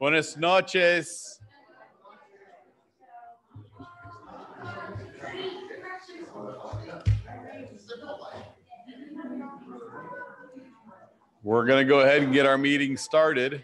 Buenas noches. We're going to go ahead and get our meeting started.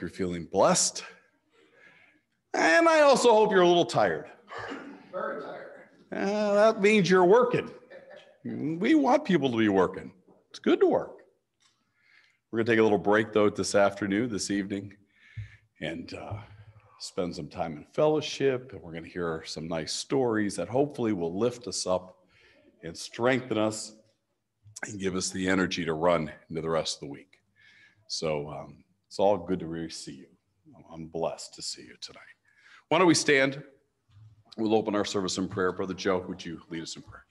Hope you're feeling blessed. And I also hope you're a little tired. Very tired. Uh, that means you're working. We want people to be working. It's good to work. We're going to take a little break, though, this afternoon, this evening, and uh, spend some time in fellowship. And we're going to hear some nice stories that hopefully will lift us up and strengthen us and give us the energy to run into the rest of the week. So um, it's all good to really see you. I'm blessed to see you tonight. Why don't we stand? We'll open our service in prayer. Brother Joe, would you lead us in prayer?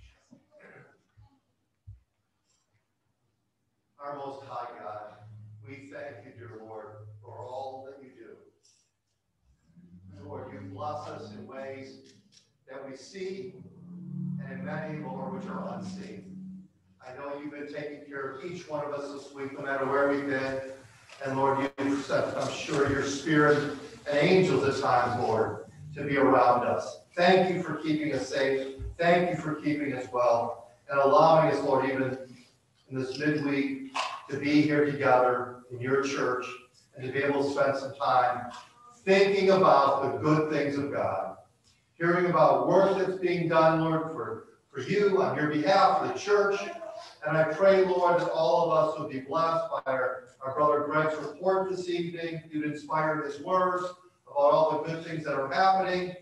Our most high God, we thank you, dear Lord, for all that you do. Lord, you bless us in ways that we see and in many, Lord, which are unseen. I know you've been taking care of each one of us this week, no matter where we've been. And Lord, you've sent, I'm sure, your spirit and angels at times, Lord, to be around us. Thank you for keeping us safe. Thank you for keeping us well and allowing us, Lord, even in this midweek to be here together in your church and to be able to spend some time thinking about the good things of God, hearing about work that's being done, Lord, for, for you on your behalf, for the church. And I pray, Lord, that all of us will be blessed by our, our brother Greg's report this evening. You'd inspire his words about all the good things that are happening.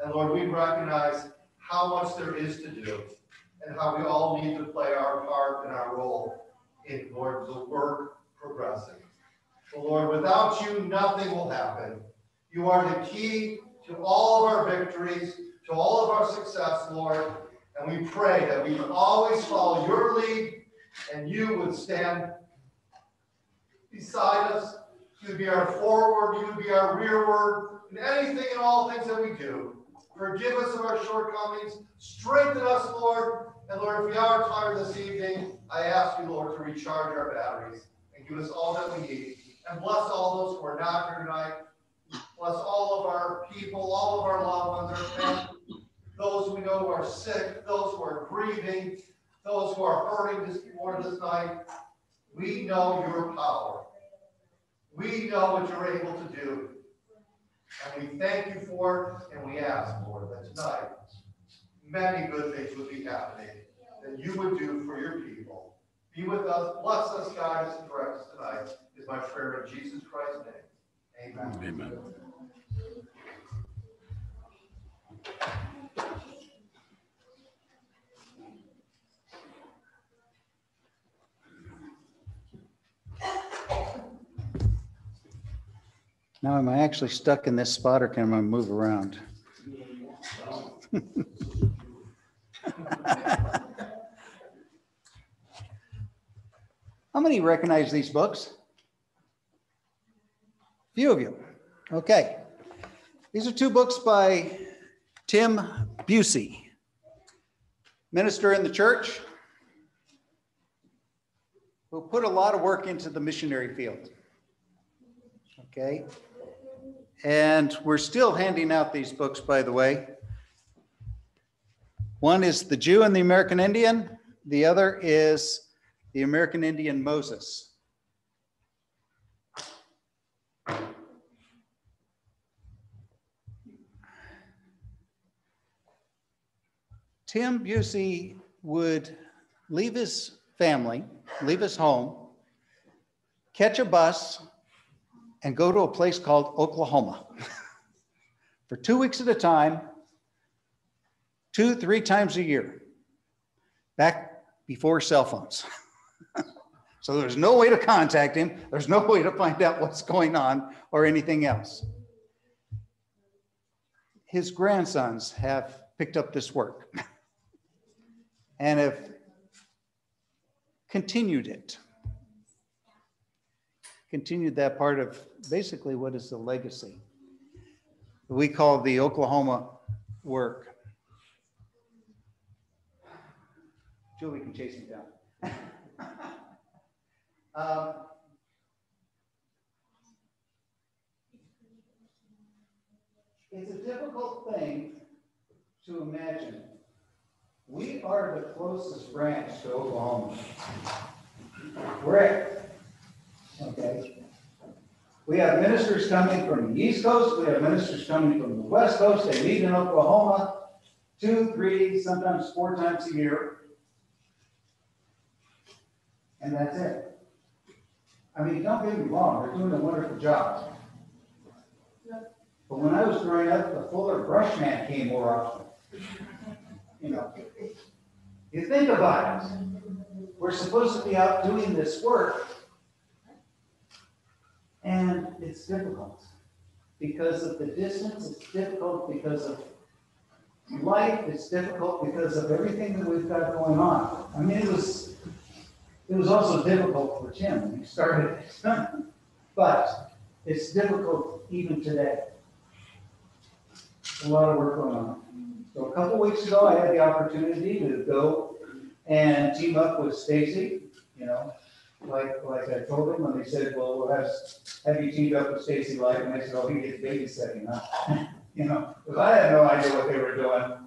And Lord, we recognize how much there is to do and how we all need to play our part and our role in, Lord, the work progressing. So, Lord, without you, nothing will happen. You are the key to all of our victories, to all of our success, Lord. And we pray that we would always follow your lead and you would stand beside us. You would be our forward, you would be our rearward, in anything and all things that we do. Forgive us of our shortcomings. Strengthen us, Lord. And Lord, if we are tired this evening, I ask you, Lord, to recharge our batteries and give us all that we need. And bless all those who are not here tonight. Bless all of our people, all of our loved ones, our family, those we know who are sick, those who are grieving, those who are hurting this morning, this night. We know your power. We know what you're able to do. And we thank you for it, and we ask, Lord, that tonight many good things would be happening that you would do for your people. Be with us, bless us, guide us, and direct us tonight, is my prayer in Jesus Christ's name. Amen. Amen. Now, am I actually stuck in this spot or can I move around? How many recognize these books? A Few of you. Okay. These are two books by Tim Busey, minister in the church, who put a lot of work into the missionary field. Okay. And we're still handing out these books, by the way. One is The Jew and the American Indian. The other is The American Indian Moses. Tim Busey would leave his family, leave his home, catch a bus, and go to a place called Oklahoma for two weeks at a time, two, three times a year, back before cell phones. so there's no way to contact him, there's no way to find out what's going on or anything else. His grandsons have picked up this work and have continued it continued that part of basically what is the legacy we call the Oklahoma work. Julie can chase me down. um, it's a difficult thing to imagine. We are the closest branch to Oklahoma. We're at Okay. We have ministers coming from the East Coast, we have ministers coming from the West Coast, they meet in Oklahoma two, three, sometimes four times a year. And that's it. I mean, don't get me wrong, they're doing a wonderful job. But when I was growing up, the Fuller Brush Man came more often. You know, you think about it. We're supposed to be out doing this work. And it's difficult because of the distance, it's difficult because of life, it's difficult because of everything that we've got going on. I mean, it was, it was also difficult for Tim when he started, but it's difficult even today. A lot of work going on. So a couple weeks ago, I had the opportunity to go and team up with Stacy, you know, like, like I told them, and they said, well, we'll have, have you teamed up with Stacy Light, and I said, oh, he gets babysitting, huh? You know, because I had no idea what they were doing,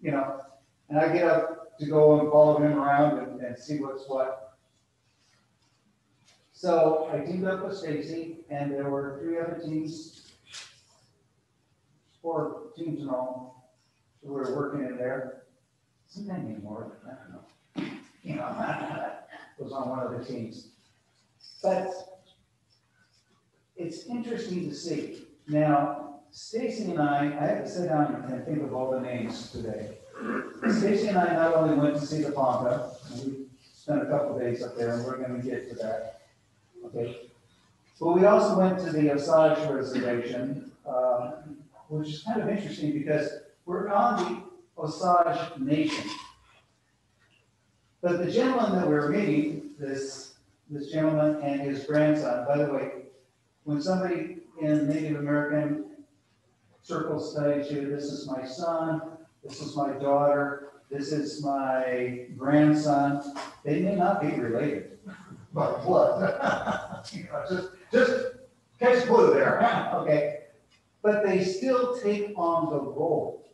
you know, and I get up to go and follow him around and, and see what's what. So I teamed up with Stacy, and there were three other teams, four teams in all, who were working in there. Sometimes more, I don't know. You know, was on one of the teams. But it's interesting to see. Now, Stacy and I, I had to sit down and think of all the names today. Stacy and I not only went to see the Ponca, we spent a couple days up there, and we're gonna get to that. Okay? But we also went to the Osage Reservation, uh, which is kind of interesting because we're on the Osage Nation. But the gentleman that we're meeting, this, this gentleman and his grandson, by the way, when somebody in Native American circles tells you, this is my son, this is my daughter, this is my grandson, they may not be related by blood. You know, Just, just catch blue there, okay? But they still take on the role.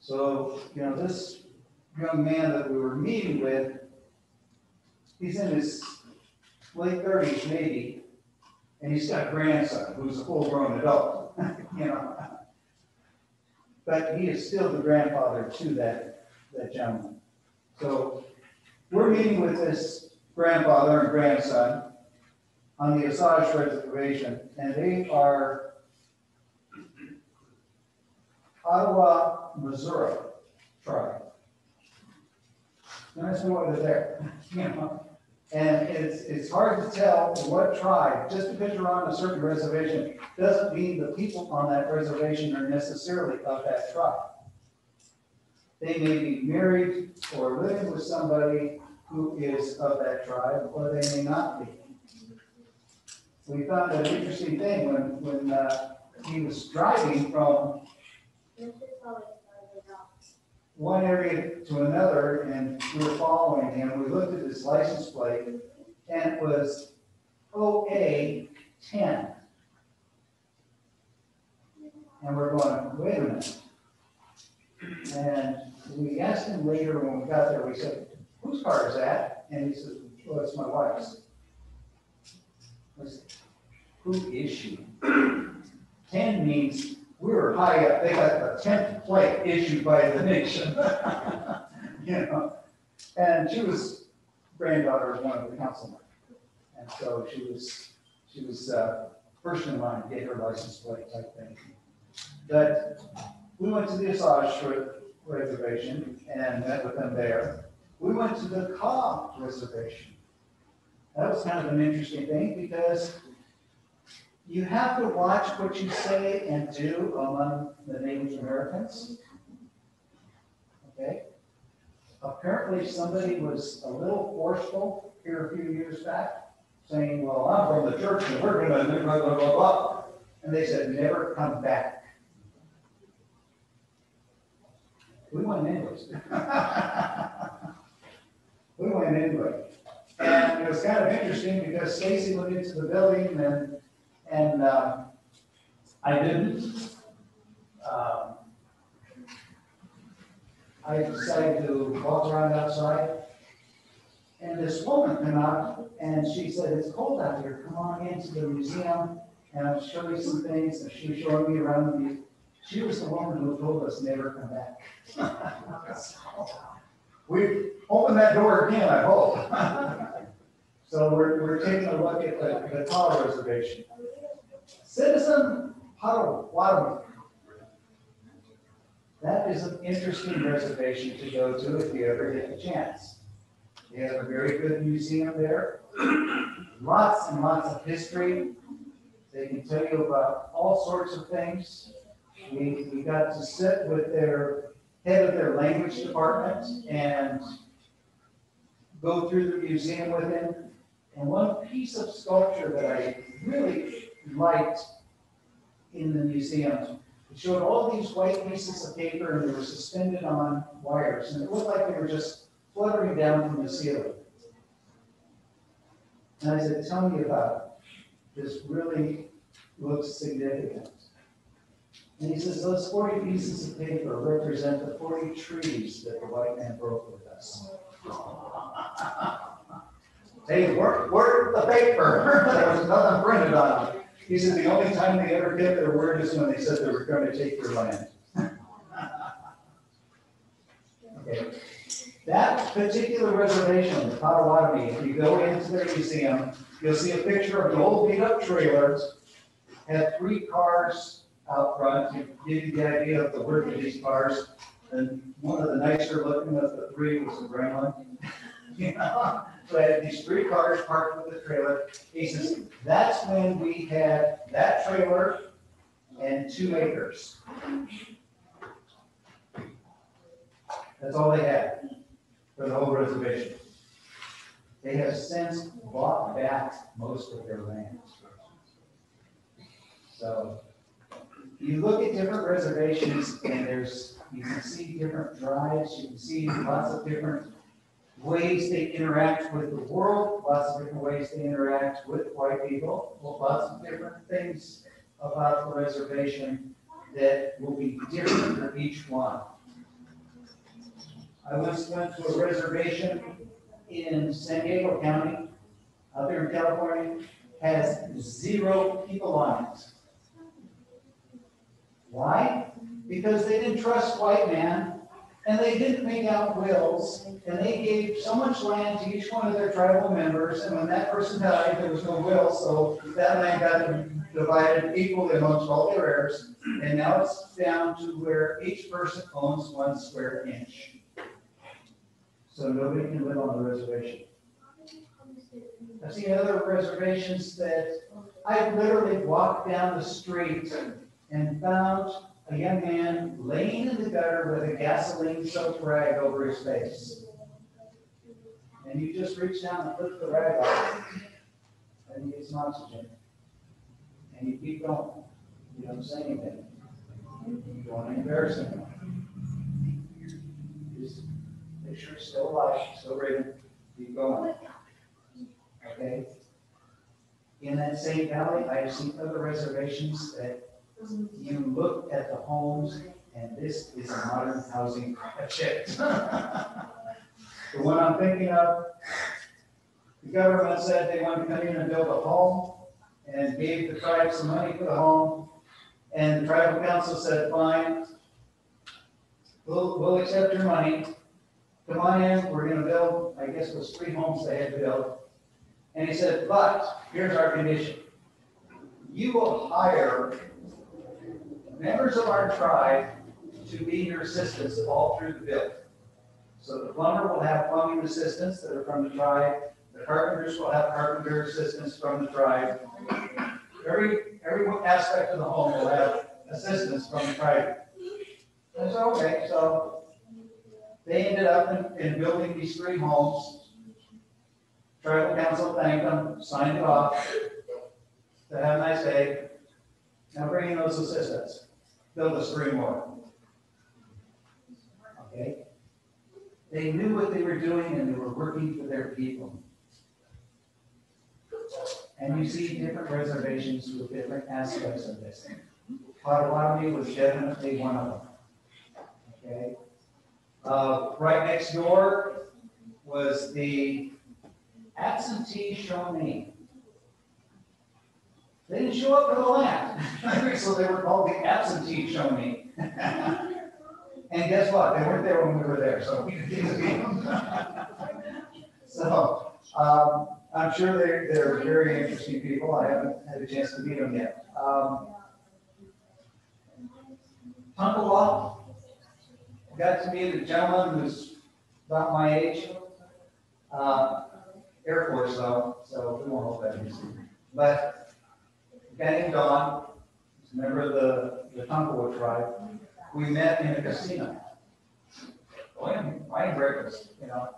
So, you know, this young man that we were meeting with, he's in his late thirties maybe, and he's got a grandson who's a full-grown adult, you know. But he is still the grandfather to that, that gentleman. So we're meeting with this grandfather and grandson on the Osage Reservation, and they are Otoe-Missouria tribe. That's why they're there, you know? And it's, it's hard to tell what tribe, just because you're on a certain reservation, doesn't mean the people on that reservation are necessarily of that tribe. They may be married or living with somebody who is of that tribe, or they may not be. We found an interesting thing when, when, uh, he was driving from one area to another, and we were following him, we looked at his license plate, and it was OA ten. And we're going, wait a minute. And we asked him later when we got there, we said, whose car is that? And he said, well, it's my wife's. Said, Who is she? Ten means we were high up, they got the tenth plate issued by the nation. You know, and she was granddaughter of one of the councilmen. And so she was, she was, uh, first in line to get her license plate type thing. But we went to the Osage Reservation and met with them there. We went to the Kaw Reservation. That was kind of an interesting thing because you have to watch what you say and do among the Native Americans. Okay? Apparently, somebody was a little forceful here a few years back, saying, well, I'm from the church and we're gonna do blah, blah, blah, blah. And they said, never come back. We went into it. We went into it. And it was kind of interesting because Stacy went into the building and and uh, I didn't. Um, I decided to walk around outside. And this woman came out and she said, it's cold out here, come on into the museum and I'll show you some things. And she was showing me around the museum. She was the woman who told us never come back. We opened that door again, I hope. So we're, we're taking a look at the, the Reservation. Citizen Potawatomi. That is an interesting reservation to go to if you ever get the chance. They have a very good museum there. Lots and lots of history. They can tell you about all sorts of things. We, we got to sit with their head of their language department and go through the museum with him. And one piece of sculpture that I really liked in the museum, it showed all these white pieces of paper and they were suspended on wires. And it looked like they were just fluttering down from the ceiling. And I said, tell me about it. This really looks significant. And he says, those 40 pieces of paper represent the 40 trees that the white man broke with us. Hey, where, where's the paper? There was nothing printed on it. He said, the only time they ever kept their word is when they said they were going to take your land. Okay. That particular reservation, the Potawatomi, if you go into their museum, you'll see a picture of an old beat-up trailer, had three cars out front, to give you the idea of the work of these cars. And one of the nicer looking of the three was a Gremlin. You know, so I had these three cars parked with the trailer. He says, that's when we had that trailer and two acres. That's all they had for the whole reservation. They have since bought back most of their land. So you look at different reservations and there's, you can see different drives, you can see lots of different ways they interact with the world, lots of different ways they interact with white people, lots of different things about the reservation that will be different for each one. I once went to a reservation in San Diego County, out there in California, has zero people on it. Why? Because they didn't trust white man, and they didn't make out wills, and they gave so much land to each one of their tribal members, and when that person died, there was no will, so that land got divided equally amongst all their heirs, and now it's down to where each person owns one square inch. So nobody can live on the reservation. I've seen other reservations that I've literally walked down the street and found a young man laying in the gutter with a gasoline soaked rag over his face. And you just reach down and flip the rag off, and he gets some oxygen. And you keep going. You don't say anything. You don't embarrass him. Just make sure it's still alive, still breathing, keep going. Okay? In that same valley, I have seen other reservations that you look at the homes, and this is a modern housing project. The one I'm thinking of, the government said they wanted to come in and build a home, and gave the tribe some money for the home, and the tribal council said, fine, we'll, we'll accept your money, come on in, we're gonna build, I guess it was three homes they had to build. And he said, but, here's our condition. You will hire members of our tribe to be your assistants all through the build. So the plumber will have plumbing assistants that are from the tribe, the carpenters will have carpenter assistants from the tribe. Every, every aspect of the home will have assistants from the tribe. Said, okay, so they ended up in, in building these three homes. Tribal council thanked them, signed it off. Said, have a nice day. Now bring in those assistants. Build us three more. Okay? They knew what they were doing and they were working for their people. And you see different reservations with different aspects of this. Potawatomi was definitely one of them. Okay? Uh, right next door was the absentee Shawnee. They didn't show up for the land, so they were called the absentee Shawnee. And guess what? They weren't there when we were there, so we didn't them. So, um, I'm sure they're, they're very interesting people. I haven't had a chance to meet them yet. Um, got to meet a gentleman who's about my age. Uh, Air Force though, so we won't hold that. But a guy named Don, he's a member of the, the Tonkawa tribe. We met in a casino. Wine, wine breakfast, you know.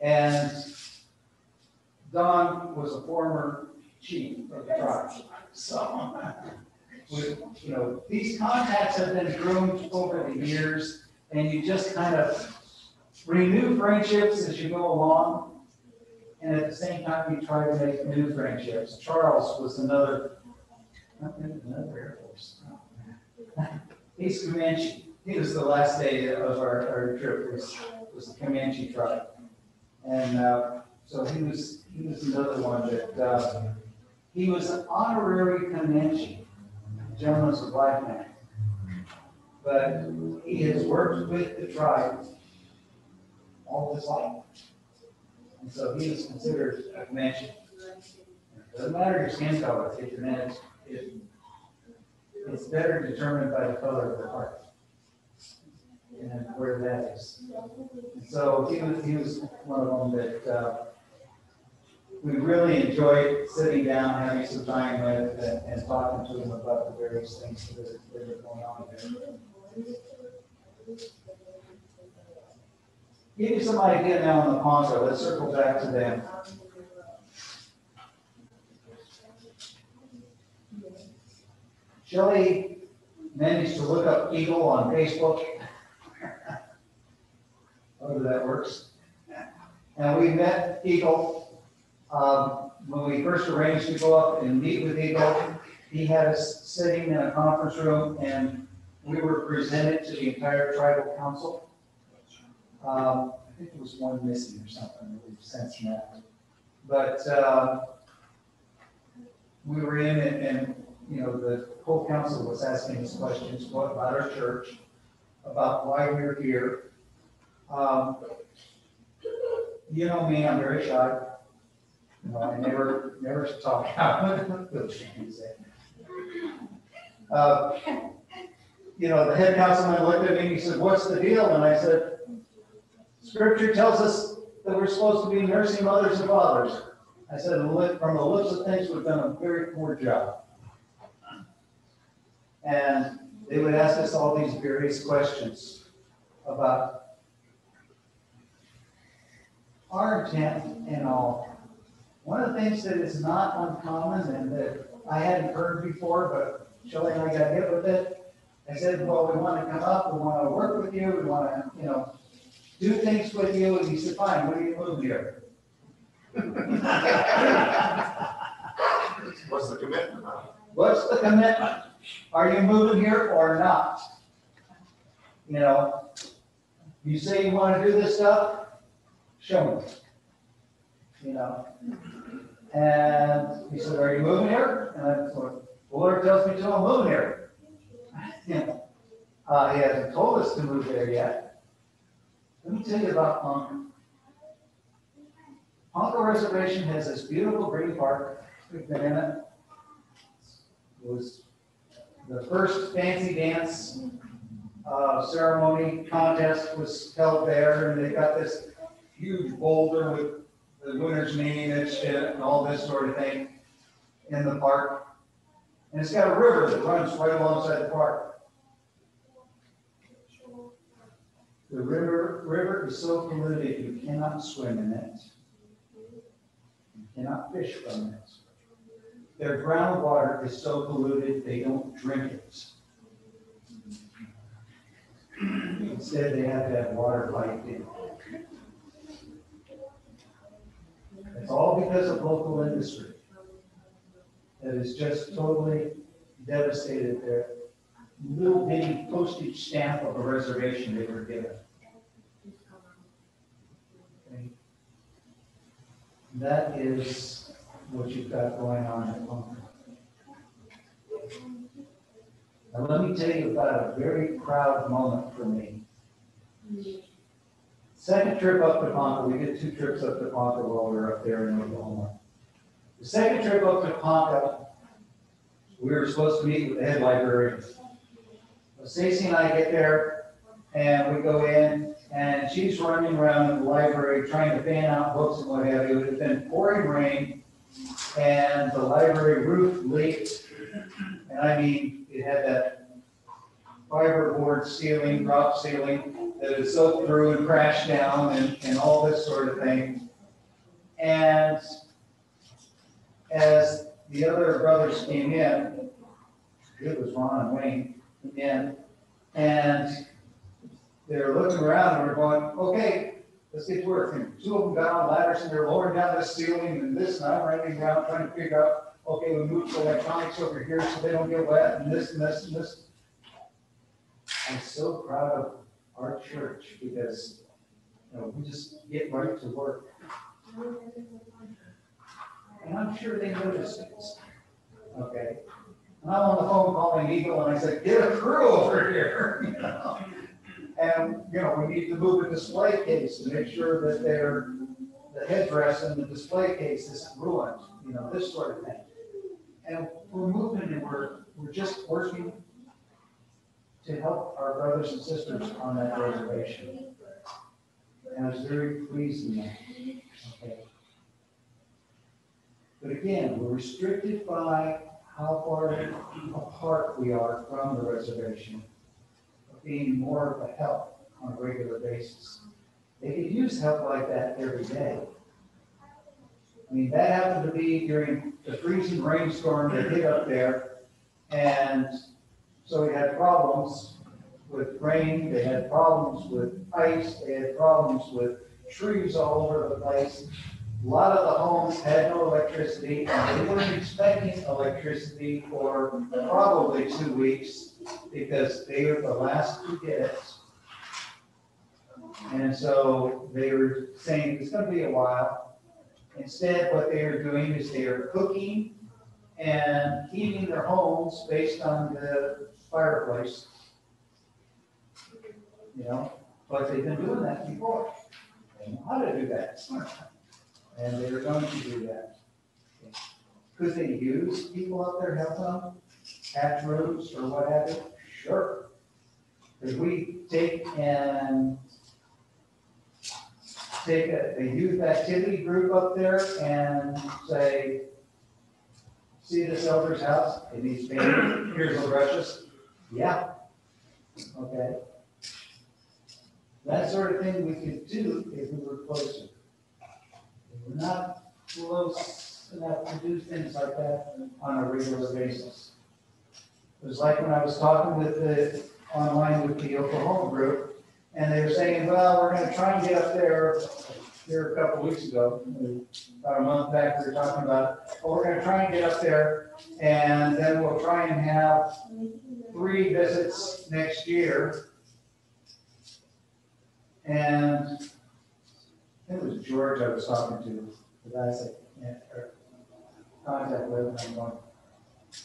And Don was a former chief of the tribe, so. you know, these contacts have been groomed over the years, and you just kind of renew friendships as you go along. And at the same time, you try to make new friendships. Charles was another, another Air Force. He's Comanche. He was the last day of our, our trip was, was the Comanche tribe. And, uh, so he was, he was another one that, uh, he was an honorary Comanche. The Gentleman's a black man. But he has worked with the tribe all his life. And so he is considered a Comanche. Doesn't matter your skin color, man is, it, it's better determined by the color of the heart. And where that is. And So he was, he was one of them that, uh, we really enjoyed sitting down, having some time with, and, and talking to him about the various things that are, that are going on there. Give you some idea now on the Ponca, let's circle back to them. Shelley managed to look up Eagle on Facebook. However that works. And we met Eagle, um, when we first arranged to go up and meet with Eagle. He had us sitting in a conference room and we were presented to the entire tribal council. Um, I think there was one missing or something, we've since met. But, uh, we were in and, and, you know, the whole council was asking us questions, what about our church, about why we're here. Um, you know me, I'm very shy. You know, I never, never talk out. Uh, You know, the head councilman looked at me, and he said, what's the deal? And I said, Scripture tells us that we're supposed to be nursing mothers and fathers. I said, "Look, from the looks of things, we've done a very poor job. And they would ask us all these various questions about our intent and all. One of the things that is not uncommon and that I hadn't heard before, but Shelley and I got hit with it. I said, well, we want to come up, we want to work with you, we want to, you know, do things with you, and he said, fine, when do you move here? What's the commitment? What's the commitment? Are you moving here or not? You know, you say you want to do this stuff, show me. You know? And he said, are you moving here? And I said, well, the Lord tells me to, I'm moving here. You know, Uh, he hasn't told us to move there yet. Let me tell you about Ponca. Ponca Reservation has this beautiful green park. We've been in it. It was the first fancy dance uh, ceremony contest was held there, and they got this huge boulder with the winner's name etched in it and all this sort of thing in the park. And it's got a river that runs right alongside the park. The river, river is so polluted, you cannot swim in it. You cannot fish from it. Their groundwater is so polluted, they don't drink it. Instead, they have to have water piped in. It's all because of local industry. That is just totally devastated their little bitty postage stamp of a reservation they were given. That is what you've got going on at home. Now, let me tell you about a very proud moment for me. Second trip up to Ponca, we did two trips up to Ponca while we were up there in Oklahoma. The second trip up to Ponca, we were supposed to meet with the head librarian. Stacy and I get there, and we go in, and she's running around in the library trying to fan out books and what have you. It had been pouring rain, and the library roof leaked. And I mean, it had that fiberboard ceiling, drop ceiling, that had soaked through and crashed down and, and all this sort of thing. And as the other brothers came in, it was Ron and Wayne, came and they're looking around and we're going, okay, let's get to work. And two of them got on ladders and they're lowering down the ceiling and this, and I'm running around trying to figure out, okay, we move the electronics over here so they don't get wet and this and this and this. I'm so proud of our church because, you know, we just get right to work. And I'm sure they notice things. Okay? And I'm on the phone calling Eagle and I said, get a crew over here, you know? And, you know, we need to move a display case to make sure that their, the headdress in the display case isn't ruined, you know, this sort of thing. And we're moving and we're, we're just working to help our brothers and sisters on that reservation. And I was very pleased in that. Okay. But again, we're restricted by how far apart we are from the reservation, being more of a help on a regular basis. They could use help like that every day. I mean, that happened to be during the freezing rainstorm that hit up there. And so we had problems with rain, they had problems with ice, they had problems with trees all over the place. A lot of the homes had no electricity, and they weren't expecting electricity for probably two weeks because they were the last to get it. And so they were saying it's gonna be a while. Instead, what they are doing is they are cooking and heating their homes based on the fireplace. You know, but they've been doing that before. They know how to do that. And they're going to do that. Could they use people out there helping them, hatch roofs or what have you? Sure. Because we take and take a, a youth activity group up there and say, see this elder's house, it needs painting, here's the brushes? Yeah. Okay. That sort of thing we could do if we were closer. We're not close enough to do things like that on a regular basis. It was like when I was talking with the, online with the Oklahoma group, and they were saying, well, we're gonna try and get up there, here a couple weeks ago, about a month back, we were talking about, well, we're gonna try and get up there, and then we'll try and have three visits next year. And it was George I was talking to, the guy said, contact with, and I'm going,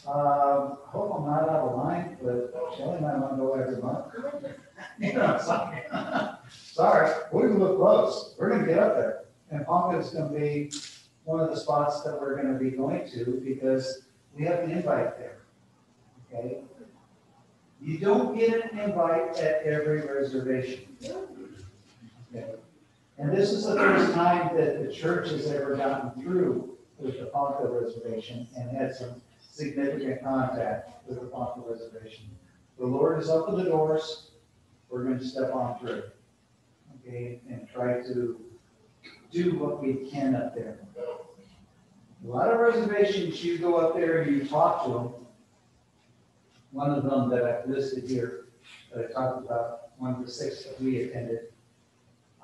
um, hope I'm not out of line, but Shelley might want to go every month. You know, sorry, sorry, we can look close, we're gonna get up there. And Ponca is gonna be one of the spots that we're gonna be going to, because we have an invite there, okay? You don't get an invite at every reservation. Okay? And this is the first time that the church has ever gotten through with the Ponca Reservation and had some significant contact with the Ponca Reservation. The Lord is opened the doors, we're going to step on through. Okay, and try to do what we can up there. A lot of reservations, you go up there and you talk to them. One of them that I've listed here, that I talked about, one of the six that we attended.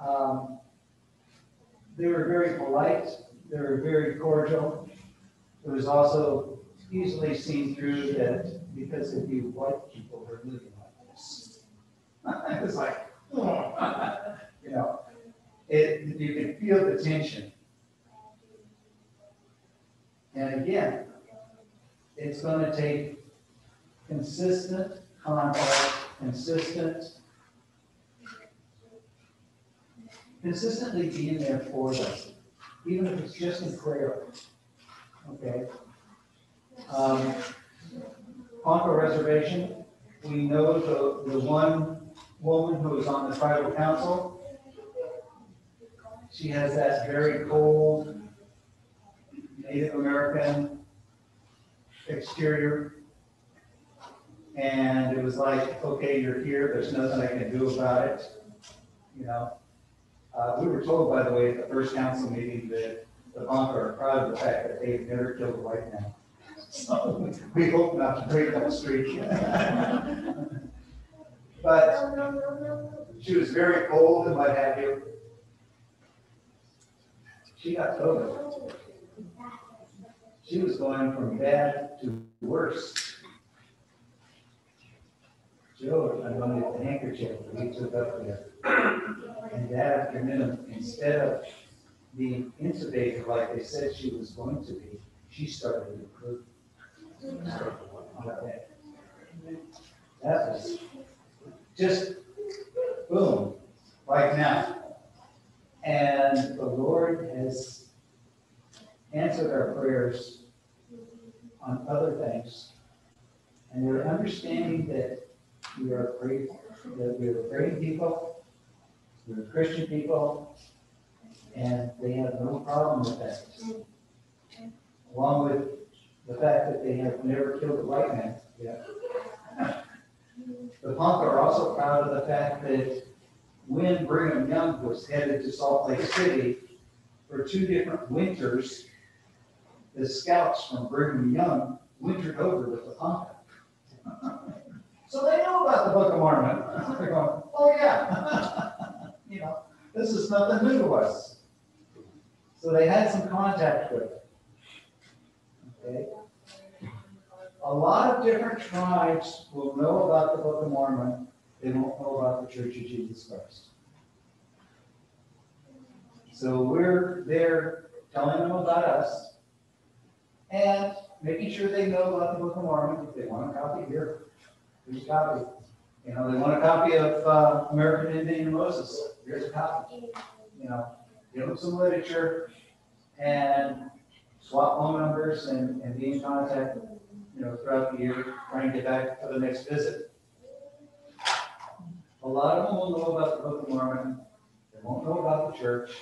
Um, They were very polite, they were very cordial. It was also easily seen through that because of you white people are living like this. It was like, oh, you know, it, you can feel the tension. And again, it's gonna take consistent contact, consistent, consistently being there for them, even if it's just in prayer. Okay? Um, Ponca Reservation, we know the, the one woman who is on the tribal council. She has that very cold Native American exterior. And it was like, okay, you're here, there's nothing I can do about it, you know? Uh, we were told, by the way, at the first council meeting that the Ponca are proud of the fact that they've never killed a white man. So we hope not to break that streak. But she was very cold and what have you. She got COVID. She was going from bad to worse. Joe, wanted the handkerchief that we took up there. And that afternoon, instead of being intubated like they said she was going to be, she started to improve. That was just boom, right now. And the Lord has answered our prayers on other things. And we're understanding that we are praying, that we are praying people, we're Christian people, and they have no problem with that. Along with the fact that they have never killed a white man yet. The Ponca are also proud of the fact that when Brigham Young was headed to Salt Lake City for two different winters, the scouts from Brigham Young wintered over with the Ponca. So they know about the Book of Mormon. They're going, oh yeah. You know, this is nothing new to us. So they had some contact with it. Okay? A lot of different tribes will know about the Book of Mormon, they won't know about the Church of Jesus Christ. So we're there telling them about us and making sure they know about the Book of Mormon. If they want a copy here, here's a copy. You know, they want a copy of uh, American Indian Moses, here's a copy. You know, give them some literature and swap phone numbers and, and be in contact you know, throughout the year, trying to get back for the next visit. A lot of them will know about the Book of Mormon, they won't know about the church,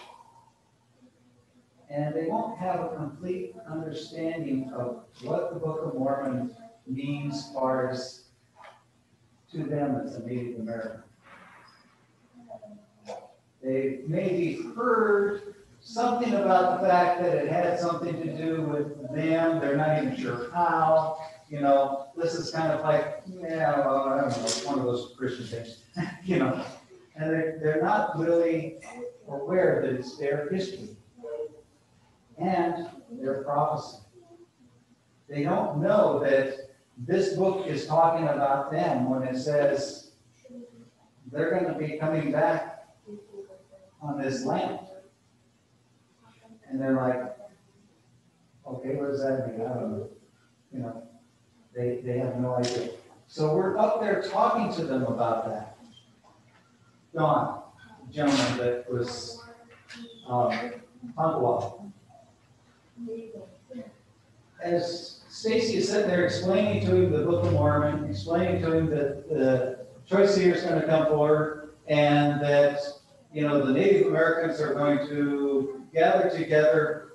and they won't have a complete understanding of what the Book of Mormon means far as to them as a Native American. They may be heard something about the fact that it had something to do with them, they're not even sure how, you know, this is kind of like, yeah, well, I don't know, it's one of those Christian things, you know. And they're, they're not really aware that it's their history and their prophecy. They don't know that this book is talking about them when it says they're going to be coming back on this land. And they're like, okay, what does that mean? I don't know. You know, they, they have no idea. So we're up there talking to them about that. John, the gentleman that was, um. As Stacy is sitting there explaining to him the Book of Mormon, explaining to him that the choice seer is going to come forward and that, you know, the Native Americans are going to gather together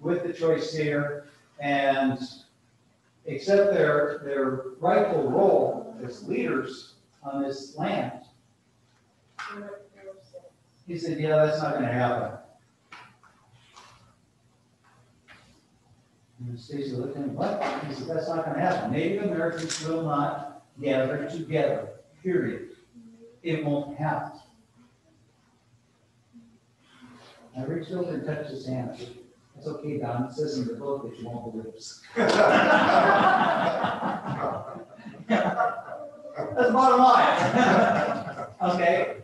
with the choice seer and accept their, their rightful role as leaders on this land. He said, yeah, that's not gonna happen. And Stacy looked at him, what? He said, that's not gonna happen. Native Americans will not gather together, period. It won't happen. I reached over and touched his hand. I said, It's okay, Don, it says in the book that you won't believe us. That's bottom line. Okay?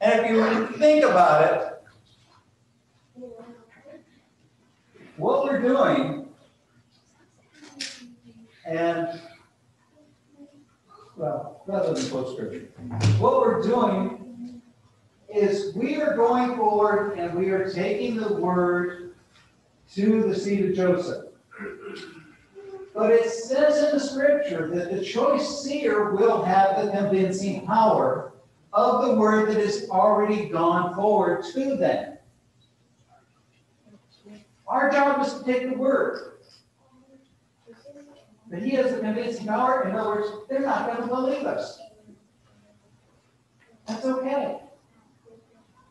And if you think about it, what we're doing And, well, rather than quote scripture, what we're doing is we are going forward and we are taking the word to the seed of Joseph. But it says in the scripture that the choice seer will have the convincing power of the word that has already gone forward to them. Our job is to take the word. But he has the convincing power. In other words, they're not going to believe us. That's okay.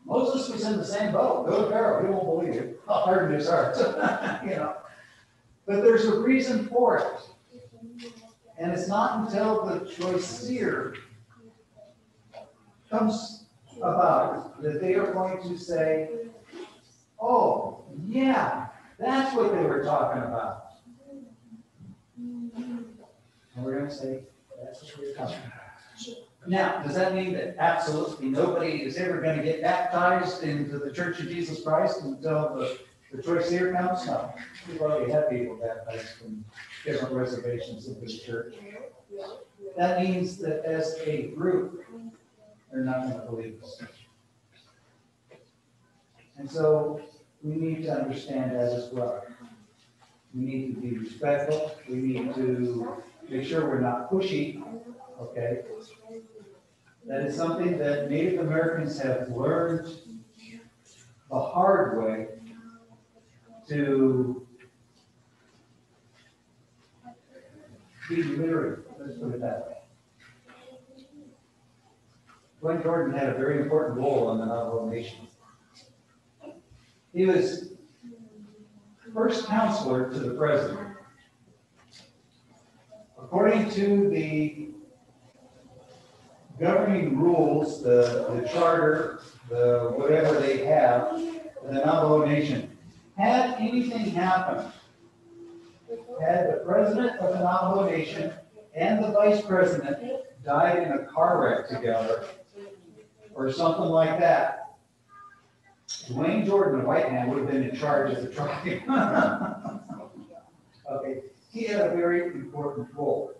Moses was in the same boat. Go to Pharaoh, he won't believe you. I'll harden his heart. you know. But there's a reason for it. And it's not until the choice seer comes about that they are going to say, oh, yeah, that's what they were talking about. And we're going to say, that's what we're talking about. Now, does that mean that absolutely nobody is ever going to get baptized into the Church of Jesus Christ until the, the choice seer comes? No. We've already had people baptized from different reservations of this church. That means that as a group, they're not going to believe us. And so we need to understand that as well. We need to be respectful. We need to make sure we're not pushy, okay? That is something that Native Americans have learned the hard way to be leery, let's put it that way. Glenn Jordan had a very important role in the Navajo Nation. He was first counselor to the president. According to the governing rules, the, the charter, the whatever they have, the Navajo Nation, had anything happened, had the president of the Navajo Nation and the vice president died in a car wreck together, or something like that, Dwayne Jordan, the white man, would have been in charge of the tribe. Okay, he had a very important role.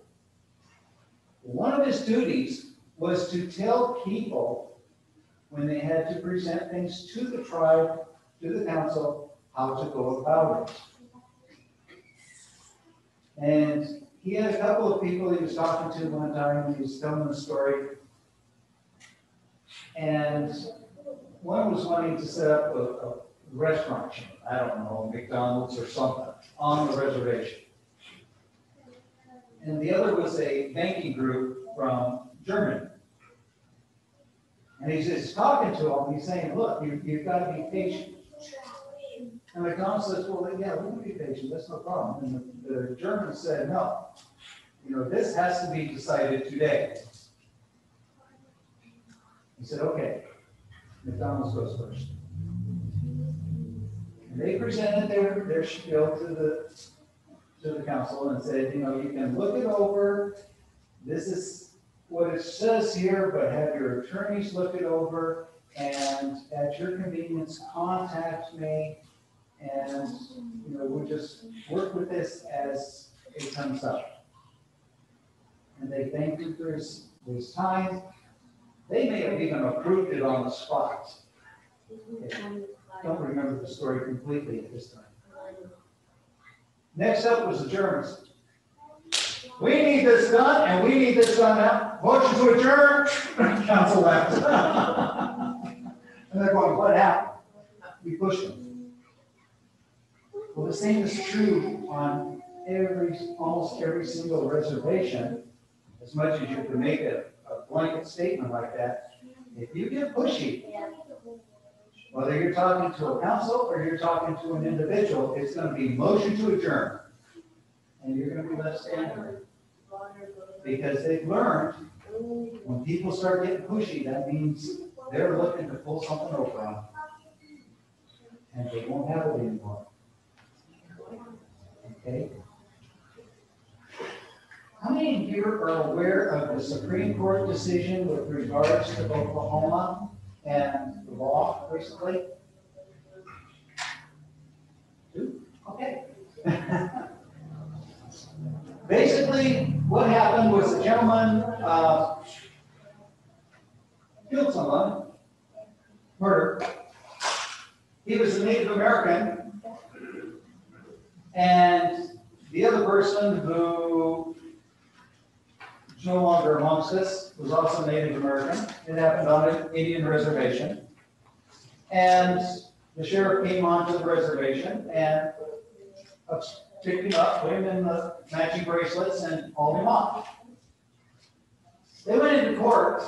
One of his duties was to tell people when they had to present things to the tribe, to the council, how to go about it. And he had a couple of people he was talking to one time, he was telling the story. And one was wanting to set up a, a restaurant chain, I don't know, McDonald's or something, on the reservation. And the other was a banking group from Germany. And he's just talking to him, he's saying, look, you, you've got to be patient. And the McDonald says, well, yeah, we can be patient, that's no problem. And the, the German said, no, you know, this has to be decided today. He said, okay, McDonald's goes first. And they presented their, their spiel to the, to the council and said, you know, you can look it over. This is what it says here, but have your attorneys look it over and at your convenience, contact me. And, you know, we'll just work with this as it comes up. And they thanked him for his, his time. They may have even approved it on the spot. Don't remember the story completely at this time. Next up was the Germans. We need this done, and we need this done now. Motion to adjourn. Council left. And they're going, what happened? We pushed them. Well, the same is true on every, almost every single reservation. As much as you can make a, a blanket statement like that, if you get pushy, whether you're talking to a council or you're talking to an individual, it's gonna be motion to adjourn. And you're gonna be left standing. Because they've learned, when people start getting pushy, that means they're looking to pull something over on. And they won't have it anymore. Okay? How many of you are aware of the Supreme Court decision with regards to Oklahoma and the law recently? Two? Okay. Basically, what happened was a gentleman, uh, killed someone, murder. He was a Native American. And the other person who is no longer amongst us was also Native American. It happened on an Indian reservation. And the sheriff came onto the reservation and picked him up, put him in the matching bracelets and hauled him off. They went into court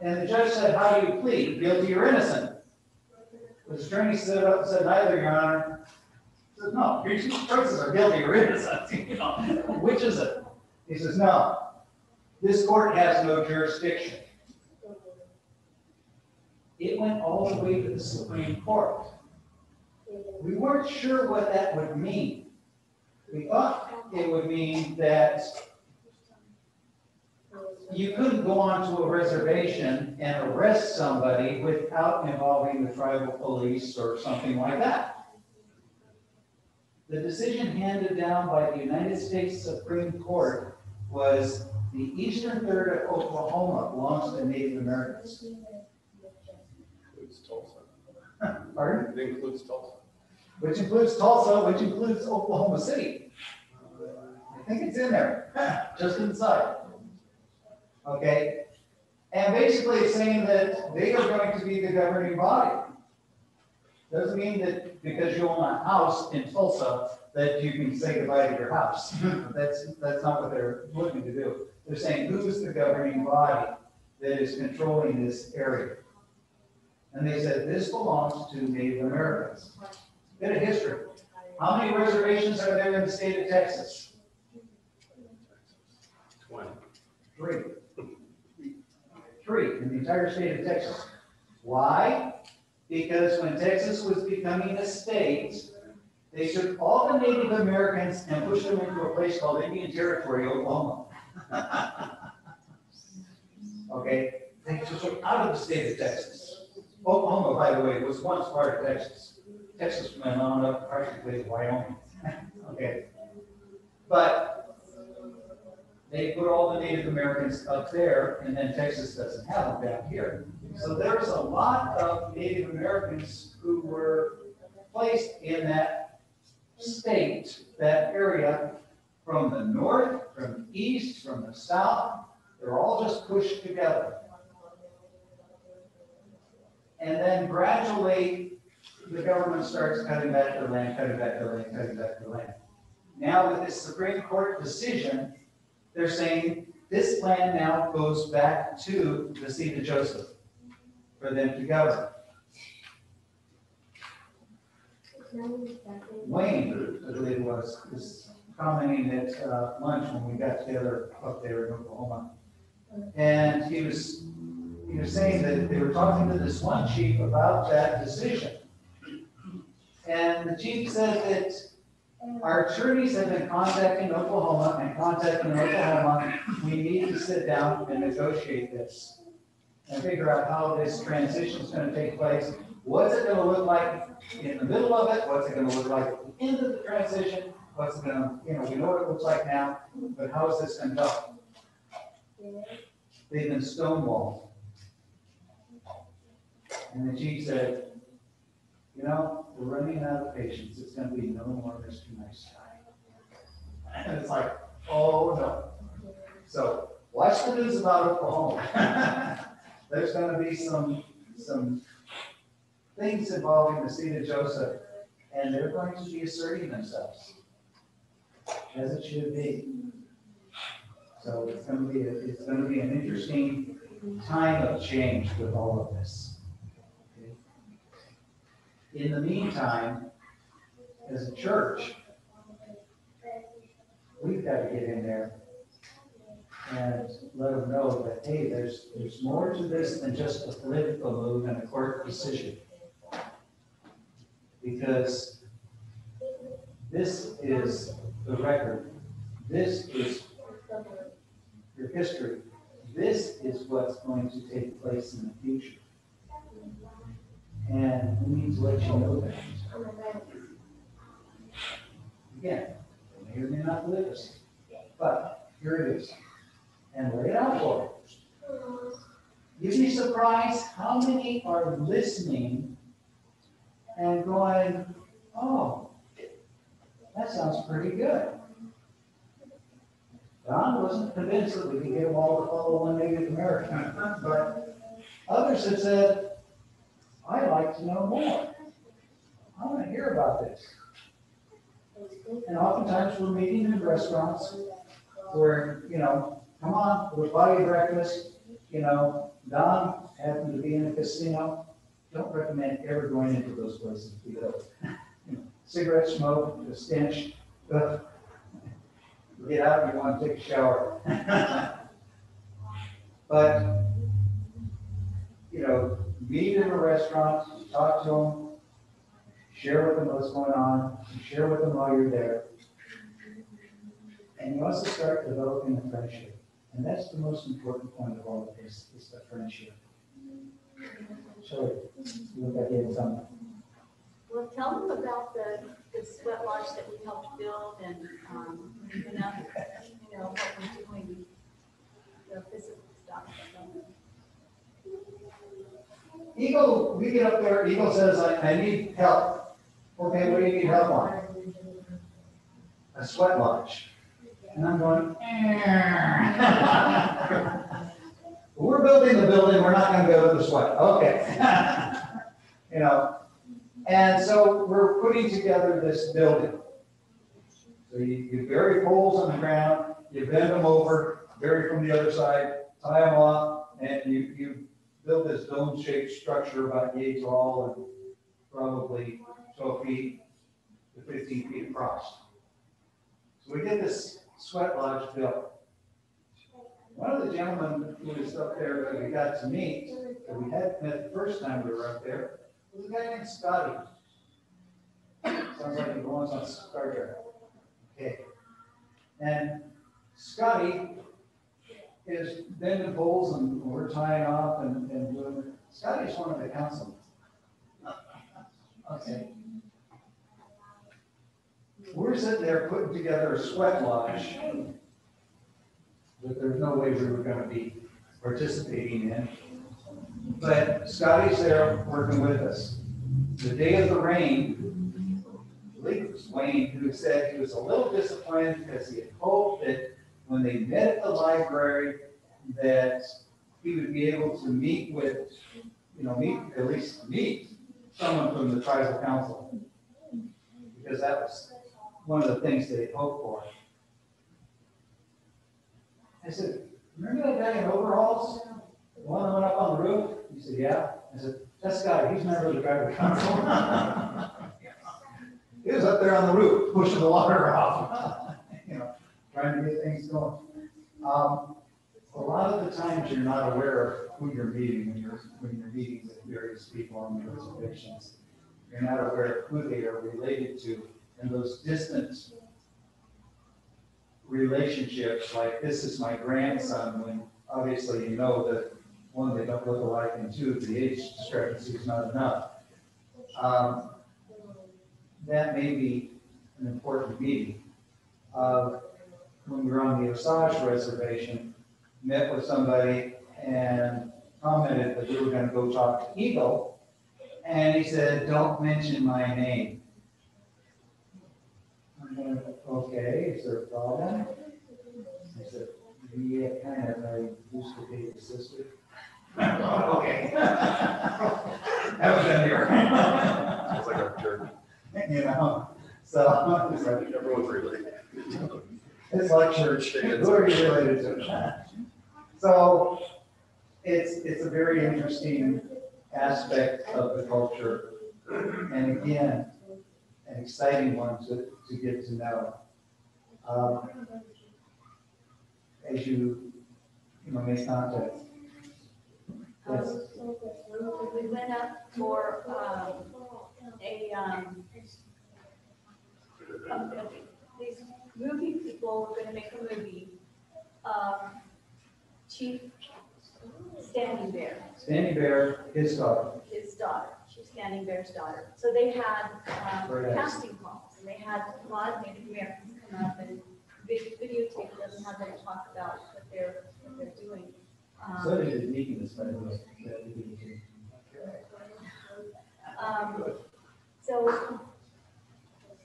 and the judge said, how do you plead, guilty or innocent? The attorney stood up uh, and said, neither, your honor. He said, no, your choices are guilty or innocent, which is it? He says, no, this court has no jurisdiction. It went all the way to the Supreme Court. We weren't sure what that would mean. We thought it would mean that you couldn't go onto a reservation and arrest somebody without involving the tribal police or something like that. The decision handed down by the United States Supreme Court was the eastern third of Oklahoma belongs to Native Americans. Includes Tulsa. Pardon? It includes Tulsa. Which includes Tulsa, which includes Oklahoma City. I think it's in there, just inside. Okay? And basically saying that they are going to be the governing body. Doesn't mean that because you own a house in Tulsa, that you can say goodbye to your house. That's, that's not what they're looking to do. They're saying who's the governing body that is controlling this area? And they said this belongs to Native Americans. Bit of history. How many reservations are there in the state of Texas? Twenty. Three. Three in the entire state of Texas. Why? Because when Texas was becoming a state, they took all the Native Americans and pushed them into a place called Indian Territory, Oklahoma. Okay, they took them out of the state of Texas. Oklahoma, by the way, was once part of Texas. Texas went on up practically to Wyoming. Okay. But they put all the Native Americans up there, and then Texas doesn't have them down here. So there's a lot of Native Americans who were placed in that state, that area, from the north, from the east, from the south. They're all just pushed together. And then gradually, the government starts cutting back their land, cutting back their land, cutting back their land. Now with this Supreme Court decision, they're saying this land now goes back to the seed of Joseph for them to govern. Wayne, I believe it was, was commenting at uh, lunch when we got together up there in Oklahoma. And he was, he was saying that they were talking to this one chief about that decision. And the chief said that our attorneys have been contacting Oklahoma and contacting Oklahoma. We need to sit down and negotiate this and figure out how this transition is going to take place. What's it going to look like in the middle of it? What's it going to look like at the end of the transition? What's it going to, you know, we know what it looks like now, but how is this going to go? They've been stonewalled. And the chief said, you know, we're running out of patience. It's gonna be no more Mr. Nice Guy. And it's like, oh no. So watch the news about Oklahoma. There's gonna be some, some things involving the seed of Joseph, and they're going to be asserting themselves. As it should be. So it's gonna be, a- it's gonna be an interesting time of change with all of this. In the meantime, as a church, we've got to get in there and let them know that, hey, there's, there's more to this than just a political move and a court decision. Because this is the record. This is your history. This is what's going to take place in the future. And we need to let you know that. Again, they may or may not believe us. But here it is. And lay it out for you. You'd be surprised how many are listening and going, oh, that sounds pretty good. Don wasn't convinced that we could get them all to follow one Native American, but others have said, I'd like to know more. I want to hear about this. And oftentimes we're meeting in restaurants where, you know, come on, we'll buy breakfast, you know, Don happened to be in a casino. Don't recommend ever going into those places because you know, cigarette smoke, the stench, but get out, you want to take a shower. But, you know, meet in a restaurant, talk to them, share with them what's going on, share with them while you're there. And you also start developing a friendship. And that's the most important point of all of this, is the friendship. So, look at something. Well, tell them about the, the sweat lodge that we helped build and, um, you know, you know, what we're doing, the physical stuff. Eagle, we get up there, Eagle says, I, I need help. Okay, what do you need help on? A sweat lodge. And I'm going, "Eh." We're building the building, we're not gonna go to the sweat, okay. You know, and so we're putting together this building. So you, you bury poles on the ground, you bend them over, bury from the other side, tie them off, and you, you build this dome-shaped structure about yay tall and probably twelve feet to fifteen feet across. So we get this sweat lodge built. One of the gentlemen who was up there that we got to meet, that we had met the first time we were up there, was a guy named Scotty. Sounds like he belongs on Star Trek. Okay. And Scotty is bending poles and we're tying off and, and doing. Scotty's one of the councilmen. Okay. We're sitting there putting together a sweat lodge that there's no way we were gonna be participating in. But Scotty's there working with us. The day of the rain, I believe it was Wayne who said he was a little disappointed because he had hoped that when they met at the library, that he would be able to meet with, you know, meet, at least meet someone from the tribal council. Because that was one of the things they hoped for. I said, remember that guy in overalls? The one that went up on the roof? He said, yeah. I said, that's Scotty, he's of the tribal council. He was up there on the roof, pushing the water off, trying to get things going. Um, a lot of the times you're not aware of who you're meeting when you're, when you're meeting with various people on the reservations. You're not aware of who they are related to, and those distant relationships, like this is my grandson, when obviously you know that, one, they don't look alike, and two, the age discrepancy is not enough. Um, That may be an important meeting. Uh, When we were on the Osage Reservation, met with somebody and commented that we were gonna go talk to Eagle, and he said, don't mention my name. I'm going, okay, is there a problem? I said, yeah, kind of, I used to be his sister. Okay. That was in here. Sounds like a jerk. You know, so, it's Everyone's related. It's like church, who are you related to? So, it's, it's a very interesting aspect of the culture. And again, an exciting one to, to get to know. Um, As you, you know, make contact. Yes, We went up for, um, a, um, these movie people were gonna make a movie. Um, Chief Standing Bear, Standing Bear, his daughter. his daughter, Chief Standing Bear's daughter. So they had, um, casting calls, and they had a lot of Native Americans come up and vid- videotape them and have them talk about what they're, what they're doing. Um, So did the Deaconess, by the way. that we did too. Um, so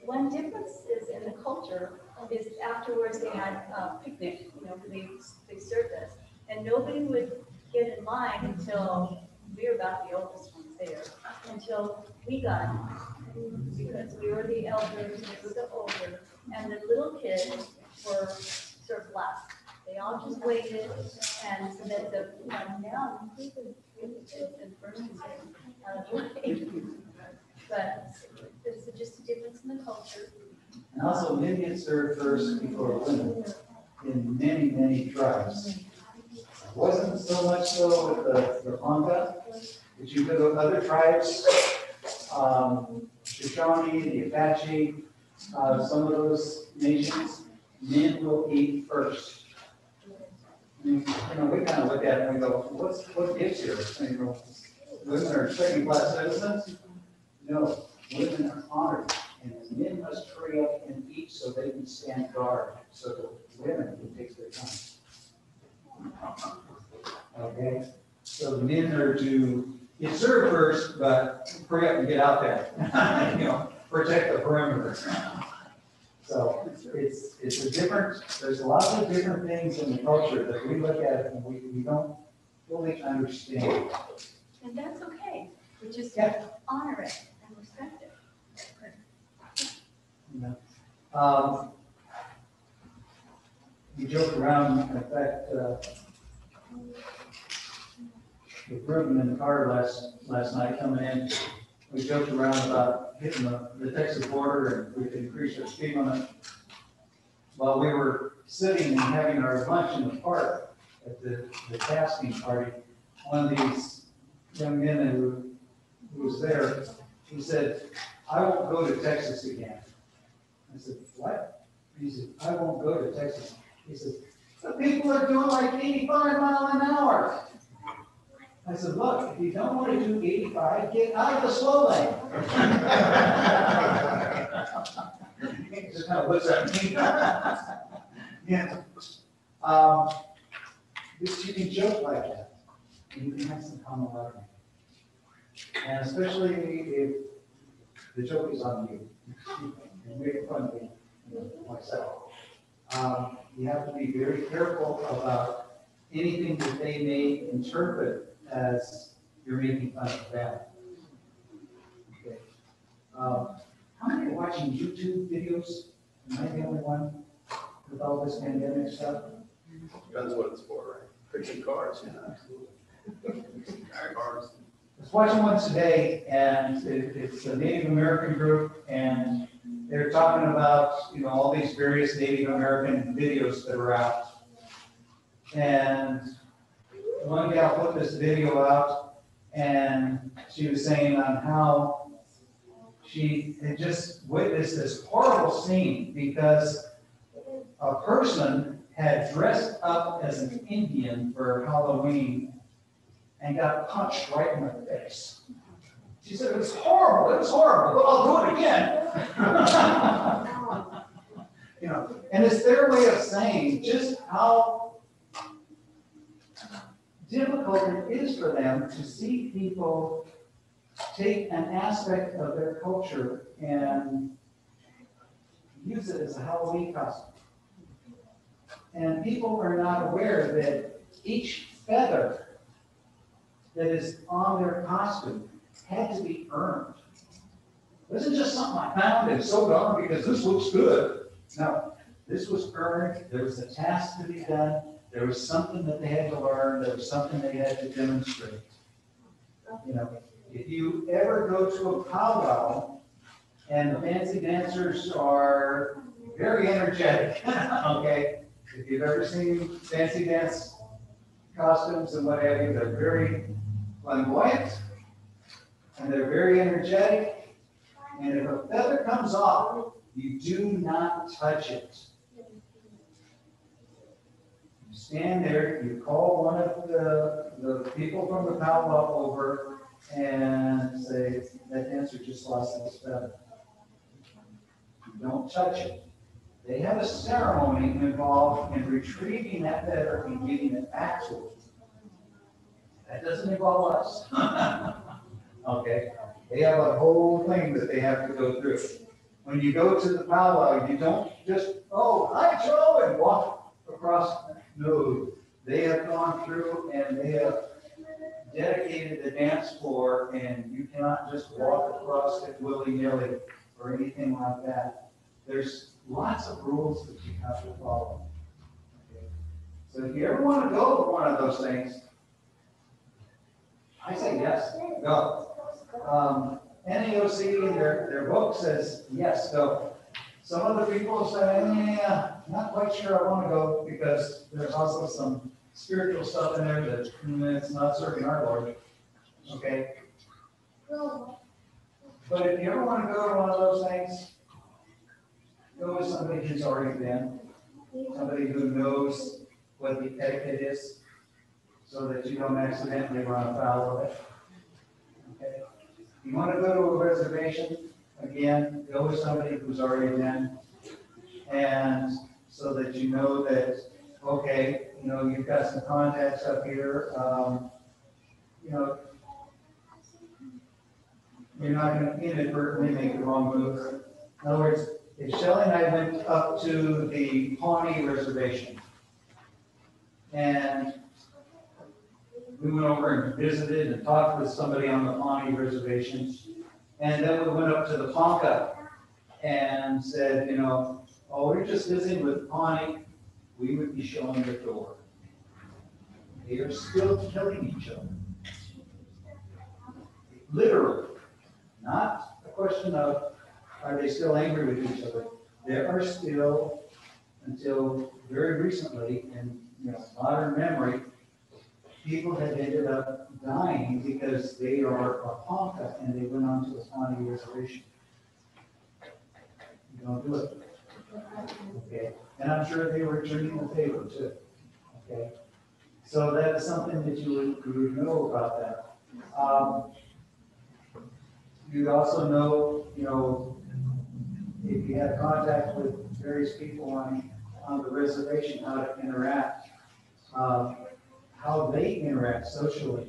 one difference is in the culture is afterwards they had a picnic, you know, they, they served us. And nobody would get in line until, we were about the oldest ones there, until we got in line. Because we were the elders, they were the older, and the little kids were served last. They all just waited and so that the, you know, now, we could kids in first and out of the way. But it's just a difference in the culture. And also, men served first before women in many, many tribes. It Wasn't so much so with the, the Ponca, but you go to other tribes, um, Shoshone, the Apache, uh, some of those nations, men will eat first. You know, we kind of look at it and we go, what's, what gives here? And you go, Women are second class citizens? No, women are honored, and the men must hurry up and eat so they can stand guard, so the women can take their time. Okay, so the men are to get served first, but hurry up and get out there, you know, protect the perimeter. So it's, it's a different, there's a lot of different things in the culture that we look at and we, we don't fully understand. And that's okay. We just Yeah. honor it and respect it. You know. Um, We joked around, in fact, uh, with Ruben in the car last, last night coming in, we joked around about hitting the, the Texas border and we could increase our speed limit. While we were sitting and having our lunch in the park at the, the tasking party, one of these young men who, who was there, he said, I won't go to Texas again. I said, what? He said, I won't go to Texas. He said, the people are doing like eighty-five mile an hour. I said, look, if you don't want to do eighty-five, get out of the slow lane. Just kind of looks at me. Yeah. Um, you can joke like that, and you can have some common camaraderie. And especially if the joke is on you and make fun of me, myself. Um, you have to be very careful about anything that they may interpret as you're making fun of them. Okay. Um, how many are watching YouTube videos? Am I the only one with all this pandemic stuff? Depends what it's for, right? Fixing cars, yeah. absolutely. Cars. I was watching one today, and it, it's a Native American group, and they're talking about, you know, all these various Native American videos that are out. And one gal put this video out, and she was saying on how she had just witnessed this horrible scene because a person had dressed up as an Indian for Halloween and got punched right in the face. She said, It's horrible, it was horrible, but I'll do it again. You know, and it's their way of saying just how difficult it is for them to see people take an aspect of their culture and use it as a Halloween costume. And people are not aware that each feather that is on their costume had to be earned. This isn't just something I found and sewed on because this looks good. No, this was earned, there was a task to be done, there was something that they had to learn, there was something they had to demonstrate. You know, if you ever go to a powwow and the fancy dancers are very energetic, okay? If you've ever seen fancy dance costumes and what have you, they're very flamboyant, and they're very energetic. And if a feather comes off, you do not touch it. You stand there, you call one of the, the people from the powwow over and say, that dancer just lost his feather. You don't touch it. They have a ceremony involved in retrieving that feather and giving it back to them. That doesn't involve us. Okay, they have a whole thing that they have to go through. When you go to the powwow, you don't just, oh, hi Joe, and walk across. No, they have gone through and they have dedicated the dance floor and you cannot just walk across it willy-nilly or anything like that. There's lots of rules that you have to follow. Okay? So if you ever want to go to one of those things, I say yes, go. Um, NAOC in their, their book says, yes, go. Some other people say, yeah, not quite sure I want to go because there's also some spiritual stuff in there that mm, it's not serving our Lord. Okay? But if you ever want to go to one of those things, go with somebody who's already been, somebody who knows what the etiquette is, so that you don't accidentally run afoul of it. Okay? You want to go to a reservation, again, go with somebody who's already been. And so that you know that, okay, you know, you've got some contacts up here, um, you know, you're not gonna inadvertently make the wrong move. In other words, if Shelley and I went up to the Pawnee Reservation, and we went over and visited and talked with somebody on the Pawnee Reservation, and then we went up to the Ponca and said, you know, oh, we're just visiting with Pawnee, we would be showing the door. They are still killing each other. Literally, not a question of, are they still angry with each other? There are still, until very recently, in, you know, modern memory, people have ended up dying because they are a Ponca and they went onto the Pawnee Reservation. You don't do it. Okay, and I'm sure they were returning the favor too. Okay, so that is something that you would, you would know about that. Um, you also know, you know, if you have contact with various people on, on the reservation, how to interact, um, how they interact socially.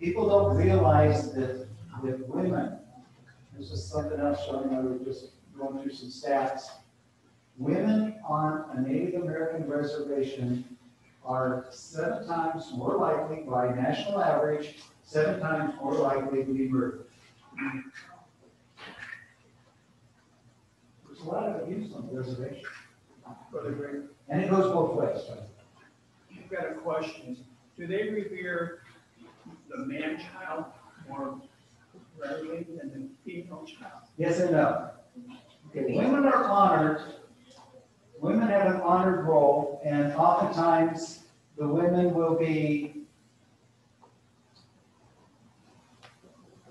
People don't realize that with women, this is something else showing, I was just going through some stats. Women on a Native American reservation are seven times more likely by national average, seven times more likely to be murdered. There's a lot of abuse on the reservation, and it goes both ways. I've got a question. Do they revere the man-child more reverently than the female child? Yes and no. Okay, women are honored, women have an honored role, and oftentimes the women will be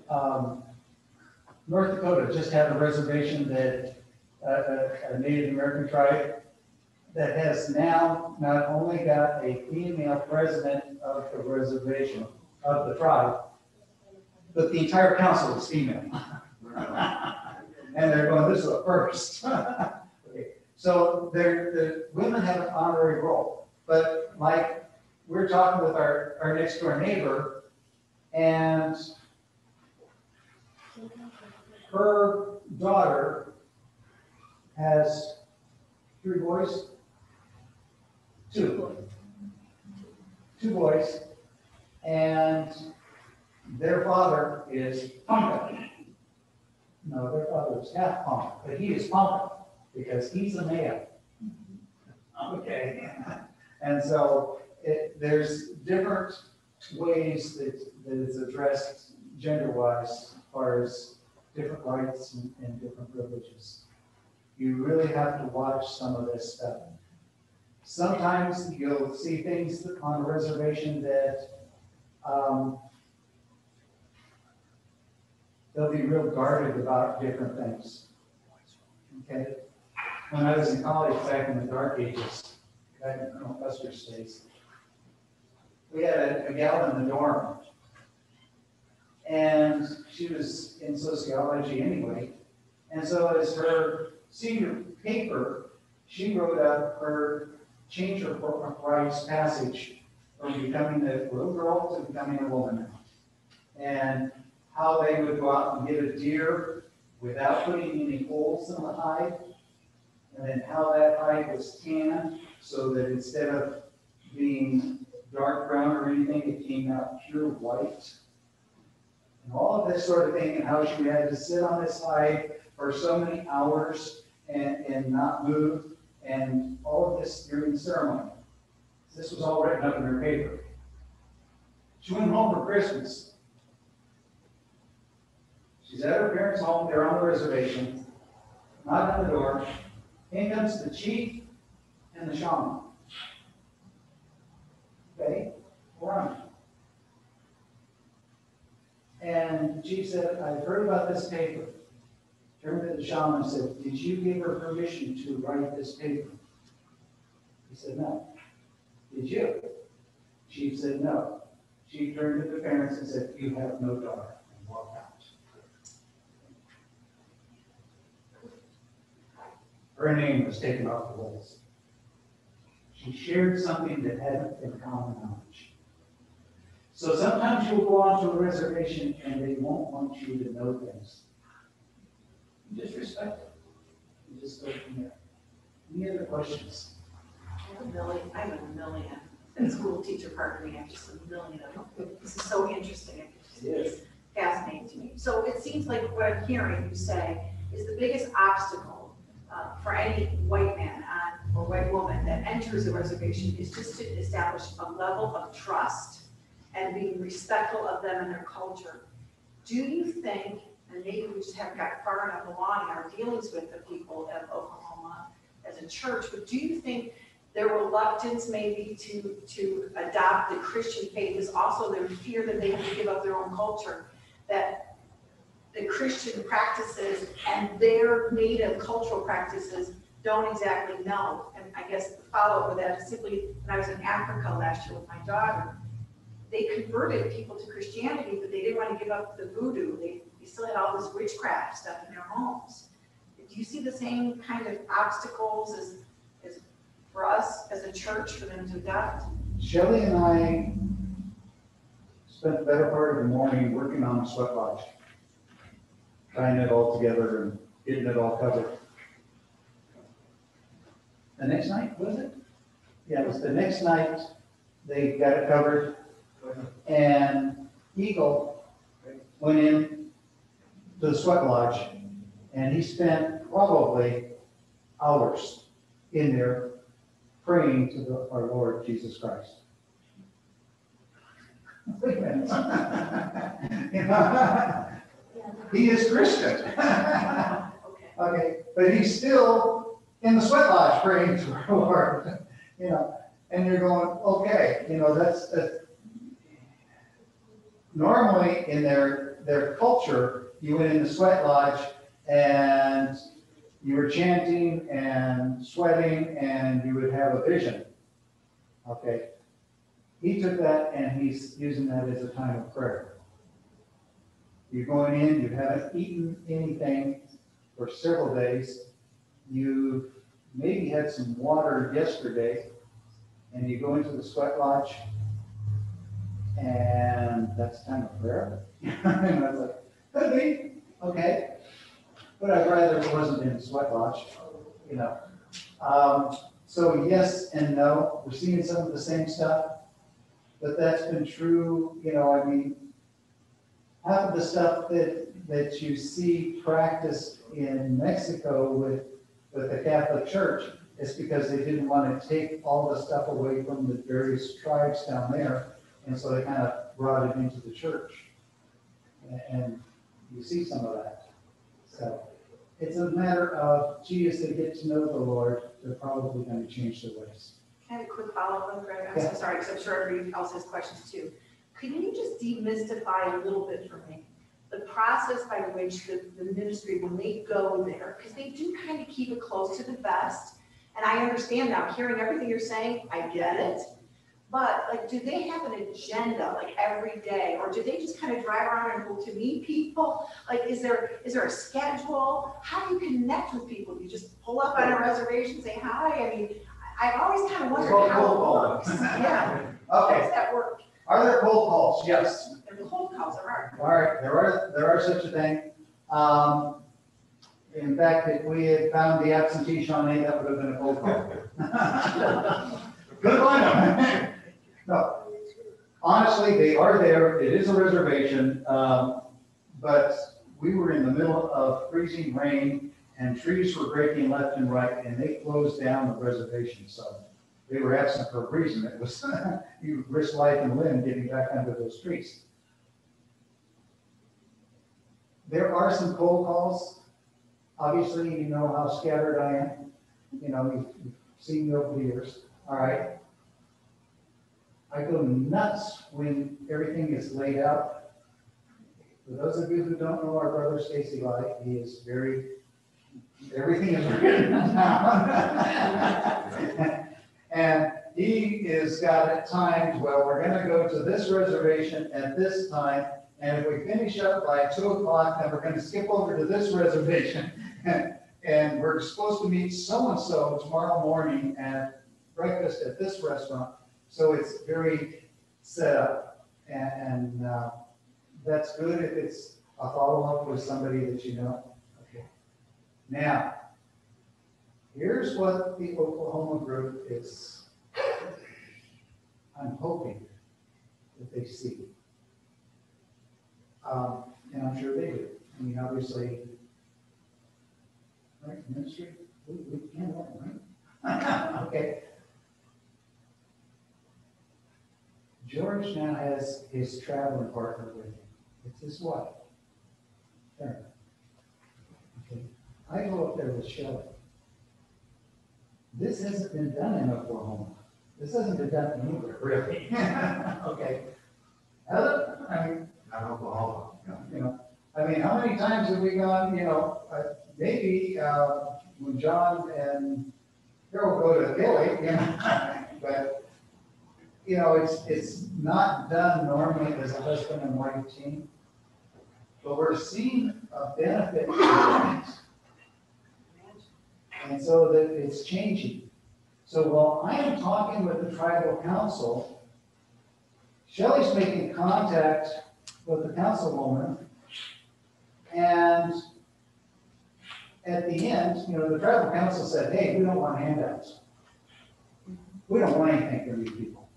um, North Dakota just had a reservation that, uh, a, a Native American tribe that has now not only got a female president of the reservation, of the tribe, but the entire council is female. And they're going, this is a first. Okay, So there, the women have an honorary role, but like, we're talking with our, our next door neighbor, and her daughter has three boys? Two. Two boys, and their father is Ponca. No, their father is half Ponca, but he is Ponca because he's a male. Okay, and so it, there's different ways that, that it's addressed gender-wise as far as different rights and, and different privileges. You really have to watch some of this stuff. Sometimes you'll see things on a reservation that, um, they'll be real guarded about different things. Okay? When I was in college back in the dark ages, back in Colonel Custer's days, we had a, a gal in the dorm. And she was in sociology anyway. And so as her senior paper, she wrote up her change her rights passage from becoming a little girl to becoming a woman. And how they would go out and get a deer without putting any holes in the hide. And then how that hide was tanned so that instead of being dark brown or anything, it came out pure white. And all of this sort of thing, and how she had to sit on this hide for so many hours and, and not move, and all of this during the ceremony. This was all written up in her paper. She went home for Christmas. She's at her parents' home, they're on the reservation, knock on the door, in comes the chief and the shaman. Okay, we're on. And the chief said, I've heard about this paper. Turned to the shaman and said, did you give her permission to write this paper? He said, no. Did you? Chief said, no. Chief turned to the parents and said, you have no daughter, and walked out. Her name was taken off the list. She shared something that hadn't been common knowledge. So sometimes you'll go onto a reservation and they won't want you to know things. You just respect it. You just go from there. Any other questions? I have a million, I have a million, at school teacher partnering, I have just a million of them. This is so interesting, it's fascinating to me. So it seems like what I'm hearing you say is the biggest obstacle uh, for any white man on, or white woman that enters a reservation is just to establish a level of trust and being respectful of them and their culture. Do you think, and maybe we just haven't got far enough along in our dealings with the people of Oklahoma as a church, but do you think their reluctance maybe to, to adopt the Christian faith is also their fear that they would give up their own culture, that the Christian practices and their native cultural practices don't exactly know. And I guess the follow-up with that is simply, when I was in Africa last year with my daughter, they converted people to Christianity, but they didn't want to give up the voodoo. They, they still had all this witchcraft stuff in their homes. Do you see the same kind of obstacles as, as for us as a church for them to adopt? Shelley and I spent the better part of the morning working on a sweat lodge. Tying it all together and getting it all covered. The next night, was it? Yeah, it was the next night, they got it covered. And Eagle went in to the sweat lodge and he spent probably hours in there praying to the, our Lord Jesus Christ. He is Christian. Okay. Okay, but he's still in the sweat lodge praying to our Lord, you know, and you're going, okay, you know, that's, that's. Normally in their, their culture, you went in the sweat lodge and you were chanting and sweating and you would have a vision. Okay, he took that and he's using that as a time of prayer. You're going in, you haven't eaten anything for several days. You've maybe had some water yesterday, and you go into the sweat lodge, and that's time of prayer. And I was like, could be, okay. But I'd rather it wasn't in sweat lodge, you know. Um, so yes and no, we're seeing some of the same stuff, but that's been true, you know, I mean, half of the stuff that, that you see practiced in Mexico with, with the Catholic Church is because they didn't want to take all the stuff away from the various tribes down there. And so they kind of brought it into the church. And you see some of that. So it's a matter of, gee, as they get to know the Lord, they're probably going to change their ways. Can I have a quick follow-up on Greg? I'm so sorry, because I'm sure everybody else has questions too. Could you just demystify a little bit for me? The process by which the, the ministry, when they go there, because they do kind of keep it close to the vest. And I understand now, hearing everything you're saying, I get it. But like, do they have an agenda like every day? Or do they just kind of drive around and go to meet people? Like, is there, is there a schedule? How do you connect with people? Do you just pull up on a reservation, say hi? I mean, I- I've always kind of wondered called how cold it works. Yeah, how Okay, does that work? are there cold calls? Yes. There's a whole calls there are. All right, there are, there are such a thing. Um, in fact, if we had found the absentee Shawnee, that would have been a cold call. Good one. Honestly, they are there. It is a reservation. Um, but we were in the middle of freezing rain and trees were breaking left and right and they closed down the reservation. So they were absent for a reason. It was, you risk life and limb getting back under those trees. There are some cold calls. Obviously, you know how scattered I am. You know, you've you've seen me over the years, all right? I go nuts when everything is laid out. For those of you who don't know our brother Stacy Light, he is very, everything is written down. And he is got at times, well, we're gonna go to this reservation at this time, and if we finish up by two o'clock, then we're gonna skip over to this reservation. And we're supposed to meet so-and-so tomorrow morning at breakfast at this restaurant. So it's very set up. And, and, uh, that's good if it's a follow-up with somebody that you know. Okay. Now, here's what the Oklahoma group is, I'm hoping that they see. Um, and I'm sure they do. I mean, obviously, right, ministry, we, we can, right? Okay. George now has his traveling partner with him. It's his wife. Karen. Okay. I go up there with Shelley. This hasn't been done in Oklahoma. This hasn't been done anywhere, really. Okay. Other, I mean, Not Oklahoma. you know, I mean, how many times have we gone, you know, uh, maybe, uh, when John and Carol go to Italy, you know, but, you know, it's, it's not done normally as a husband and wife team. But we're seeing a benefit. And so that it's changing. So while I am talking with the tribal council, Shelley's making contact with the councilwoman. And at the end, you know, the tribal council said, hey, we don't want handouts. We don't want anything from these people.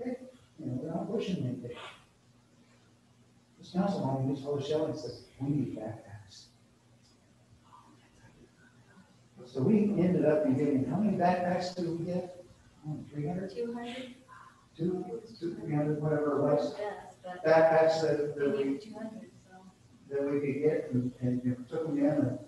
Okay, you know, we're not pushing anything. This councilwoman, this whole Shelley says, we need backpacks. So we ended up in getting, how many backpacks did we get? Hmm, three hundred, Two hundred? two, two, three hundred, whatever it was, but backpacks that, that we we two hundred, so. that we could get and, and you know, took them in and,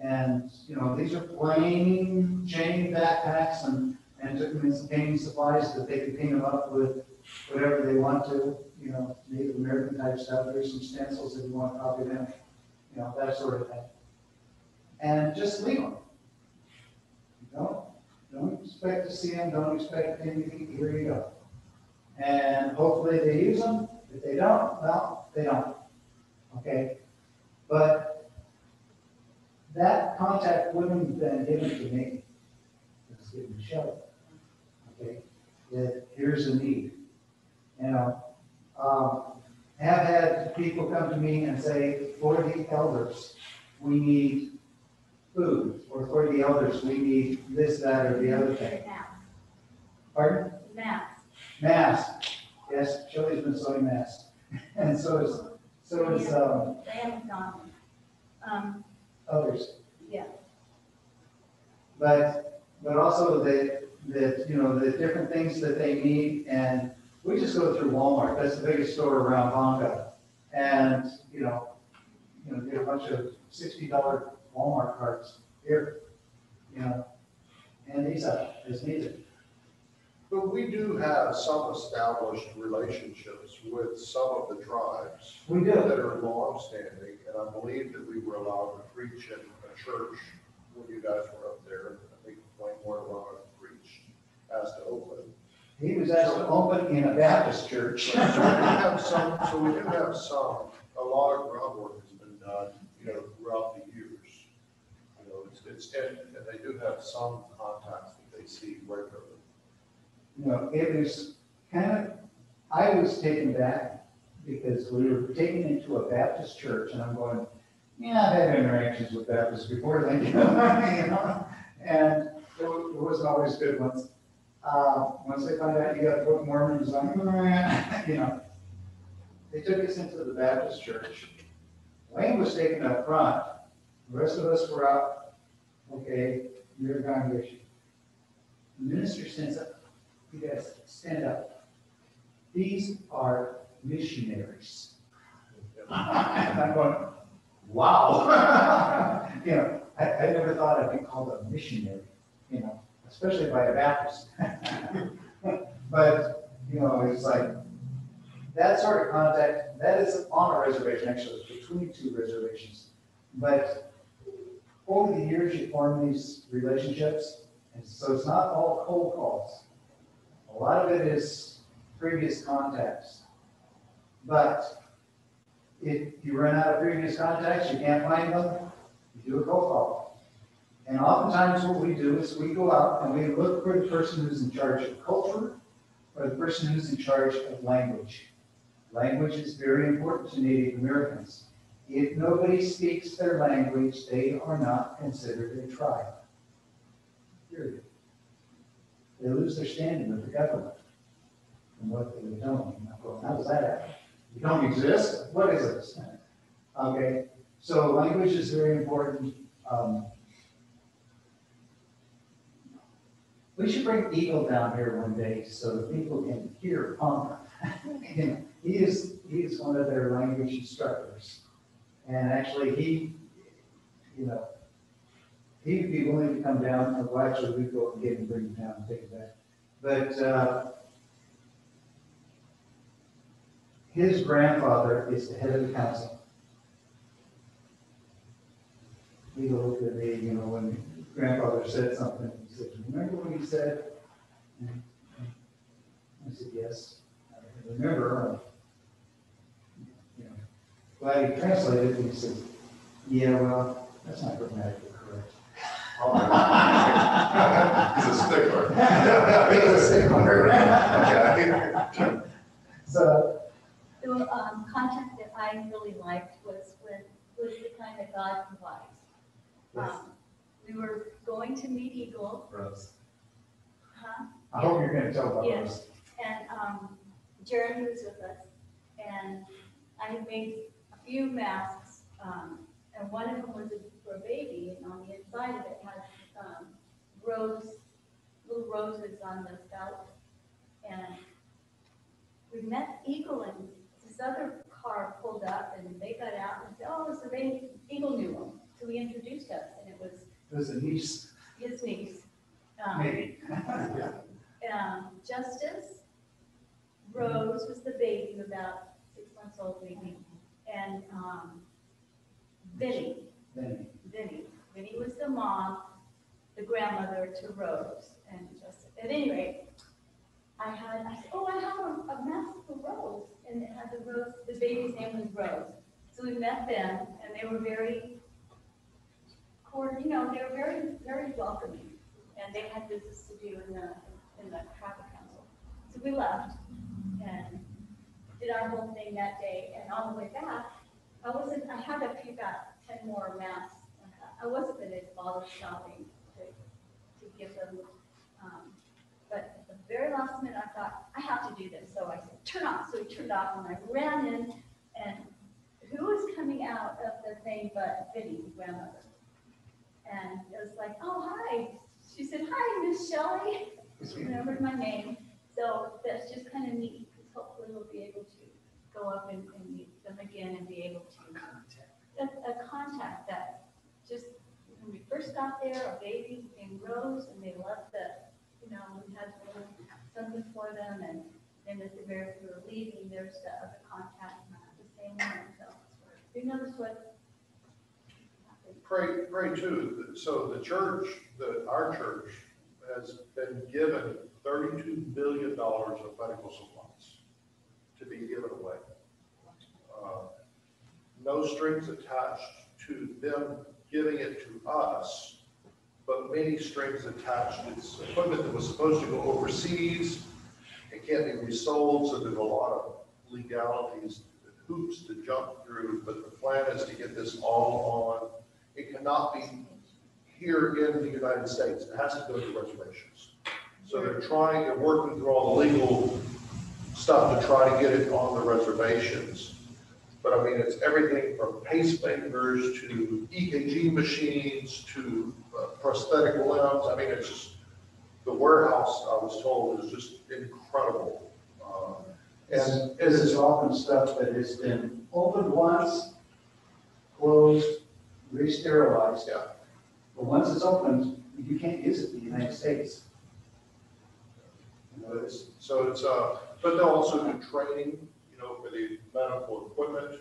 and, you know, these are plain chain backpacks and, and took them in some painting supplies that they could paint them up with whatever they want to, you know, Native American type stuff, there's some stencils if you want to copy them, you know, that sort of thing. And just leave them. Don't, don't expect to see them, don't expect anything, here you go. And hopefully they use them, if they don't, well, they don't. Okay, but that contact wouldn't have been given to me. It was given to Shelley. Okay, that here's a need. You know, um, have had people come to me and say, for the elders, we need food, or for the elders, we need this, that, or the other thing. Math, Pardon? Mass. Mass. Yes, Shelley's been sewing masks. And so is, so is, um, Diane McDonald. Um, others. yeah, But, but also that, that, you know, the different things that they need, and we just go through Walmart, that's the biggest store around Ponca. And, you know, you know, get a bunch of sixty dollar Walmart carts here, you know, and these are, as needed. But we do have some established relationships with some of the tribes We do, that are longstanding, and I believe that we were allowed to preach in a church when you guys were up there. I think Wayne Moore allowed to preach as to Oakland. He was actually open in a Baptist church. So we do have some, so we do have some, a lot of groundwork has been done, you know, throughout the years. You know, it's, it's, and, and they do have some contacts that they see regularly. You know, it was kind of, I was taken back because we were taken into a Baptist church and I'm going, yeah, I've had interactions with Baptists before, then, you know, and it wasn't always good ones. Uh, once they find out you got Book Mormon, it's like, you know. They took us into the Baptist church. Wayne was taken up front, the rest of us were out, okay, you're a congregation. The minister stands up, you guys stand up. These are missionaries. I'm going, wow. You know, I, I never thought I'd be called a missionary, you know, especially by a Baptist. But, you know, it's like, that sort of contact, that is on a reservation, actually, it's between two reservations. But over the years, you form these relationships, and so it's not all cold calls. A lot of it is previous contacts. But if you run out of previous contacts, you can't find them, you do a cold call. And oftentimes what we do is we go out and we look for the person who's in charge of culture or the person who's in charge of language. Language is very important to Native Americans. If nobody speaks their language, they are not considered a tribe. Period. They lose their standing with the government. And what they don't, well, how does that happen? You don't exist? What is this? Okay, so language is very important. Um, We should bring Eagle down here one day so that people can hear. You know, He is, he is one of their language instructors. And actually, he, you know, he'd be willing to come down, or well, actually, we'd go and get him, bring him down and take it back. But, uh, his grandfather is the head of the council. He looked at me, you know, when grandfather said something, he said, remember what he said? I said, yes, I remember. uh, you know, Glad he translated it, and he said, yeah, well, that's not grammatically correct. He's a stickler. He's a stickler. Okay. So, The um, contact that I really liked was with, was the kind that God provides. Um, We were going to meet Eagle, Rose, huh? I hope you're gonna tell about Yes. And um, Jeremy was with us, and I had made a few masks, um, and one of them was for a baby, and on the inside of it had um, rose, little roses on the spout. And we met Eagle, and this other car pulled up, and they got out and said, oh, it's the baby, Eagle knew him. So he introduced us, was a niece, his niece. um, maybe. um, Justice, Rose was the baby, about six months old maybe, and, um, Vinny, Then, Vinny, Vinny was the mom, the grandmother to Rose and Justice. At any rate, I had, I said, oh, I have a, a mask for Rose, and it had the Rose, the baby's name was Rose. So we met them, and they were very, you know, they were very, very welcoming, and they had business to do in the, in the traffic council. So we left and did our whole thing that day, and on the way back, I wasn't, I had to pick up ten more masks. I wasn't gonna bother shopping to, to give them, um, but at the very last minute, I thought, I have to do this, so I said, turn off, so he turned off, and I ran in, and who was coming out of the thing but Vinny, the grandmother? And it was like, oh, hi, she said, hi, Miss Shelley, she remembered my name, so that's just kind of neat, because hopefully we'll be able to go up and, and meet them again and be able to a, a contact that just, when we first got there, our babies named Rose, and they loved the, you know, we had something for them, and then at the very, we were leaving, there's the other contact, not the same one, so. You notice what? Pray, pray too, so the church, the, our church has been given thirty-two billion dollars of medical supplies to be given away. Uh, No strings attached to them giving it to us, but many strings attached. It's equipment that was supposed to go overseas. It can't be resold, so there's a lot of legalities, hoops to jump through, but the plan is to get this all on. It cannot be here in the United States. It has to go to reservations. So they're trying, they're working through all the legal stuff to try to get it on the reservations. But I mean, it's everything from pacemakers to EKG machines to uh, prosthetic limbs. I mean, it's just, the warehouse, I was told, is just incredible. And And this is often stuff that has been opened once, closed, re-sterilized. Yeah. But once it's opened, you can't use it in the United States. you know, it's, so it's, uh, but they'll also do training, you know, for the medical equipment.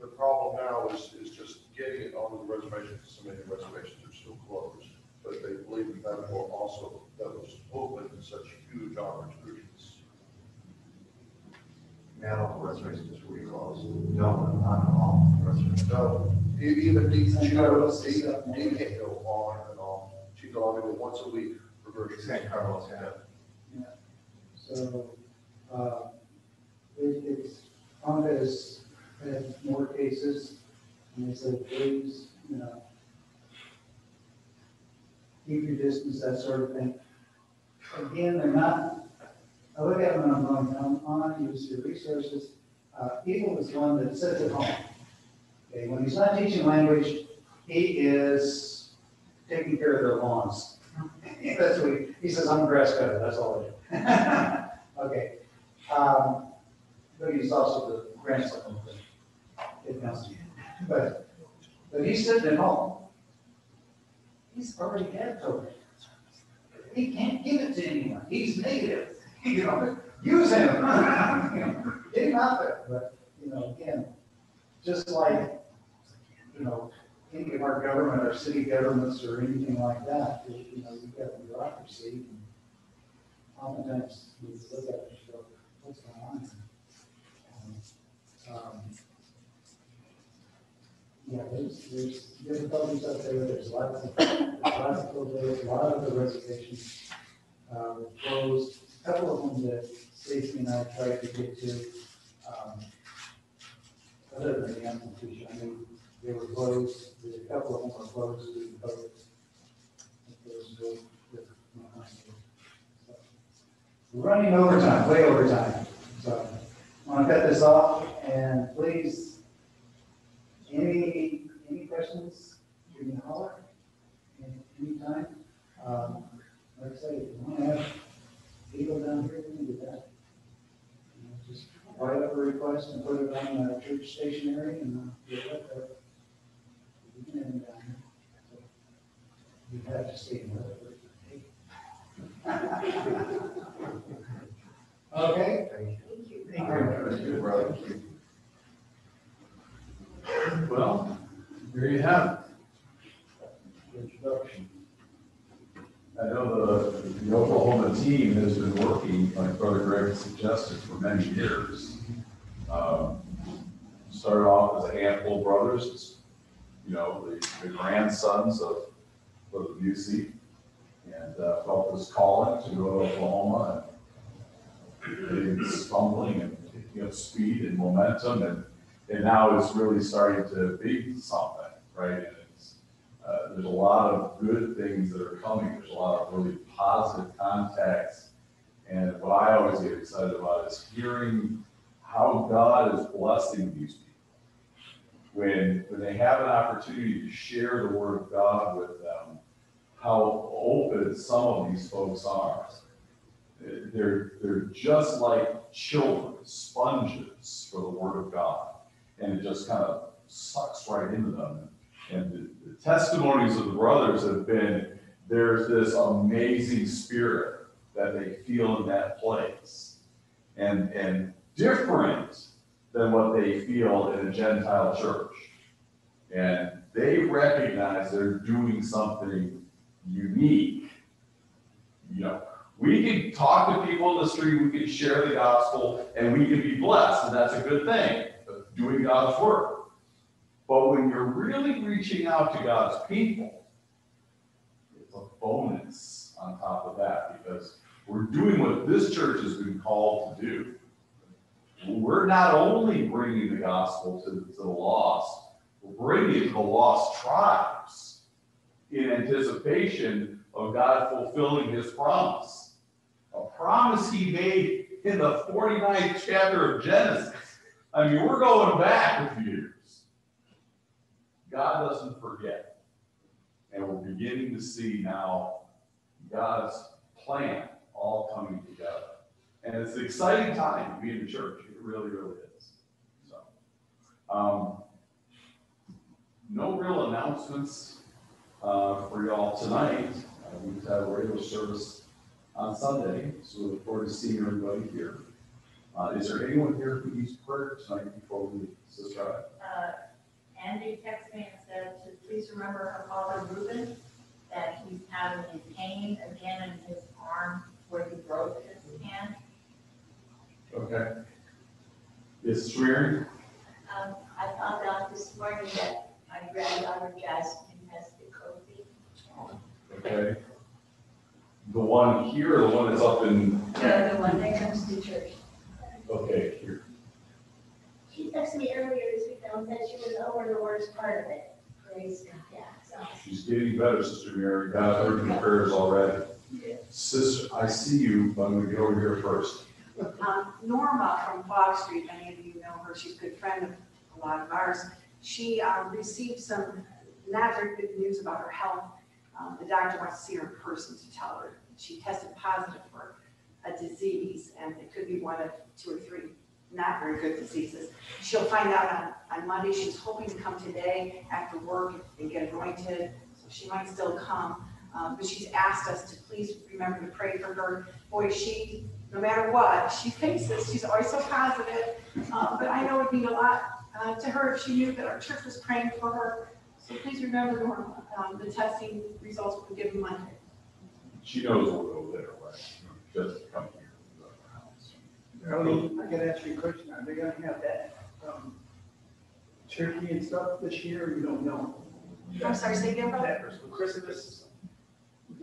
The problem now is, is just getting it onto the reservations. So many reservations are still closed. But they believe that medical also, that was open such huge opportunities. Medical reservations were closed. No, not all reservations. No, e- even Dee, she St. goes, Carlos Dee, is up Dee can't go on and on. She's allowed to go once a week for virtual. St. Carlos, yeah. So, uh, it, it's, Honda has had more cases, and they said, please, you know, keep your distance, that sort of thing. Again, they're not, I look at them and I'm going, come on, use your resources. Uh, Eagle is one that sits at home. Okay, when he's not teaching language, he is taking care of their lawns. That's what he, he says, I'm a grass cutter, that's all I do. Okay, um, but he's also the grandson of the, it counts. But, but he's sitting at home. He's already had COVID. He can't give it to anyone, he's negative, you know, use him. You Get him out there, but, you know, again, just like, you know, any of our government, our city governments or anything like that, you know, you've got bureaucracy and oftentimes we look at it and go, what's going on? Um, Yeah, there's, there's difficulties out there, there's lots of, there's lots of, there's a lot of the reservations, uh, were closed. A Couple of them that Stacy and I tried to get to, um, other than the amplification, I mean, they were closed, There's a couple of them were closed due to no. So, we're Running overtime, way overtime, so I want to cut this off, and please, any, any questions, you can holler, anytime. Um, Like I say, if you want to have people down here, we can do that. You know, Just write up a request and put it on the church stationery, and uh, you'll let the, you can have down here. So, You have to stay in Okay? Thank you. Thank All right. That's good, brother. Well, there you have it. Introduction. I know the, the Oklahoma team has been working, like Brother Greg suggested, for many years. Um, Started off as a handful brothers, you know, the, the grandsons of Brother Busey. And uh, felt this calling to go to Oklahoma and they stumbling and picking up speed and momentum and and now it's really starting to be something, right? Uh, there's a lot of good things that are coming. There's a lot of really positive contacts. And what I always get excited about is hearing how God is blessing these people. When, when they have an opportunity to share the word of God with them, how open some of these folks are. They're, they're just like children, sponges for the word of God and it just kind of sucks right into them. And the, the testimonies of the brothers have been there's this amazing spirit that they feel in that place, and and different than what they feel in a Gentile church. And they recognize they're doing something unique. You know, We can talk to people in the street, we can share the gospel, and we can be blessed, and that's a good thing, doing God's work. But when you're really reaching out to God's people, it's a bonus on top of that, because we're doing what this church has been called to do. We're not only bringing the gospel to, to the lost, we're bringing it to the lost tribes in anticipation of God fulfilling his promise. A promise he made in the 49th chapter of Genesis. I mean, we're going back a few years. God doesn't forget. And we're beginning to see now God's plan all coming together. And it's an exciting time to be in the church. It really, really is. So, um, no real announcements uh, for y'all tonight. Uh, We've had a regular service on Sunday, so we look forward to seeing everybody here. Uh, Is there anyone here who needs prayer tonight before we leave? Sister uh, Andy texted me and said to please remember her father Reuben, that he's having a pain again in his arm where he broke his hand. Okay. Is Mary? Um, I found out this morning that my granddaughter Jasmine has the COVID. Okay. The one here, or the one that's up in, The one that comes to church. okay, here. She texted me earlier this week and said she was over the worst part of it. Praise God. Yeah, so. She's getting better, Sister Mary. God heard your prayers already. Sister, I see you, but I'm gonna get over here first. Um, Norma from Fox Street, many of you know her, she's a good friend of a lot of ours. She uh, received some not very good news about her health. Um, The doctor wants to see her in person to tell her. She tested positive for a disease, and it could be one of two or three not very good diseases. She'll find out on, on Monday. She's hoping to come today after work and get anointed, so she might still come. Um, But she's asked us to please remember to pray for her. Boy, she no matter what she faces. She's always so positive. Um, but I know it'd mean a lot uh, to her if she knew that our church was praying for her. So please remember, Norma, um, the testing results will be given Monday. She knows we'll go there, right? Doesn't come house. Darlene, I gotta ask you a question. Are they gonna have that, um, turkey and stuff this year, or you don't know? I'm sorry, say again, brother? That for Christmas?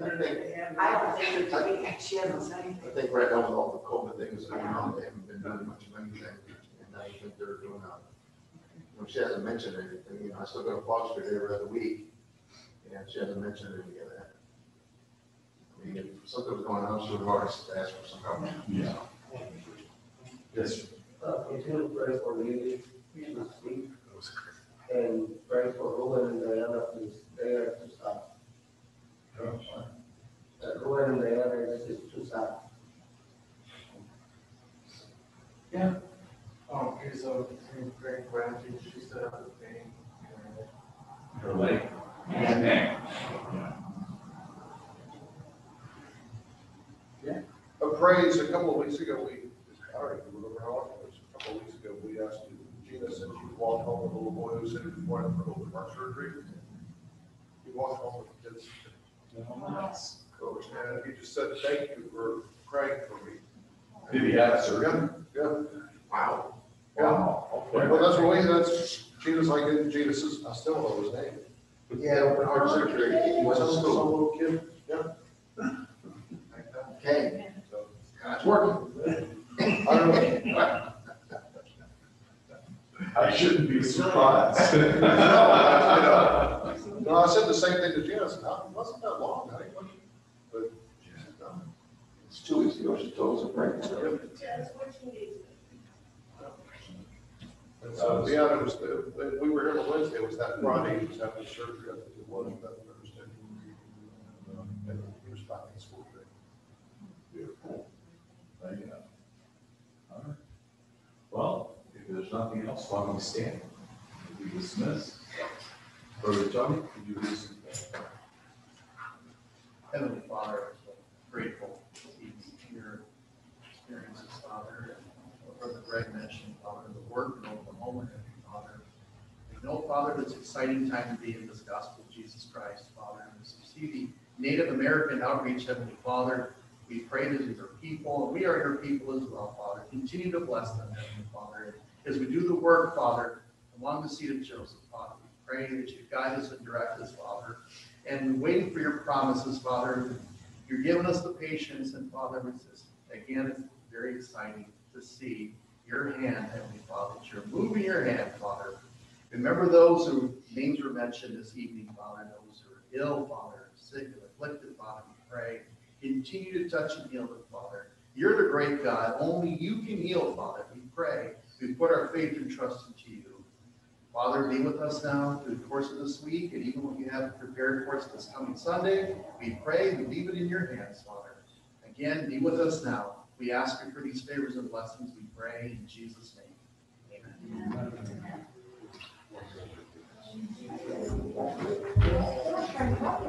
I think- I don't think they're doing it. She hasn't said anything. I think right now with all the COVID things going on, they haven't been doing much of anything, and I think they're doing, uh, you know, she hasn't mentioned anything, you know, I still go to Fox Street every other week, and she hasn't mentioned any of that. I mean, if something was going on, she would have already asked for some help. Yeah. Yes. Uh, we do pray for Lily this week, and pray for Ruben and Diana, please, they are too sad. Uh, Ruben and Diana is is too sad. Yeah. Oh, okay, so great gratitude, she set up the thing. Her leg. Yeah. A praise, a couple of weeks ago, we, I don't even remember how long it was, a couple of weeks ago, we asked Gina said she walked home with a little boy who was sitting before for open heart surgery. He walked home with the kids. Coach, and he just said, thank you for praying for me. Did he have surgery? Yeah. Wow. Yeah. Wow. okay. Well, that's really, that's, Gina's like, and Gina says, I still know his name. Yeah, open heart surgery, he was a some little kid, yeah. Okay, So, it's working. I don't know. I shouldn't be surprised. No, I know. No, I said the same thing to Gina, I said, no, it wasn't that long, I think, but she said, no. It's two weeks ago, she told us to pray. And so, yeah, it was, the- we were here on Wednesday, it was that Friday, he was having surgery, I think it was, that Thursday. And uh, he was back in school today. Beautiful. Thank you. All right. Well, if there's nothing else, why don't we stand? We dismiss. Brother Tony, could you please? Heavenly Father, I'm grateful to be here, experiences, Father, and what Brother Greg mentioned, Father, the work in Oklahoma, Heavenly Father. We know, Father, an exciting time to be in this gospel of Jesus Christ, Father, and to see the Native American outreach, Heavenly Father, We pray that your people, and we are your people as well, Father. Continue to bless them, Heavenly Father. As we do the work, Father, along the seed of Joseph, Father, we pray that you guide us and direct us, Father. And we're waiting for your promises, Father. You're giving us the patience, and Father, it's just, again, it's very exciting to see your hand, Heavenly Father, you're moving your hand, Father. Remember those whose names were mentioned this evening, Father, those who are ill, Father, sick and afflicted, Father, we pray. Continue to touch and heal them, Father. You're the great God. Only you can heal, Father. We pray. We put our faith and trust into you. Father, be with us now through the course of this week, and even what you have prepared for us this coming Sunday, we pray, we leave it in your hands, Father. Again, be with us now. We ask you for these favors and blessings, we pray in Jesus' name. Amen. Amen.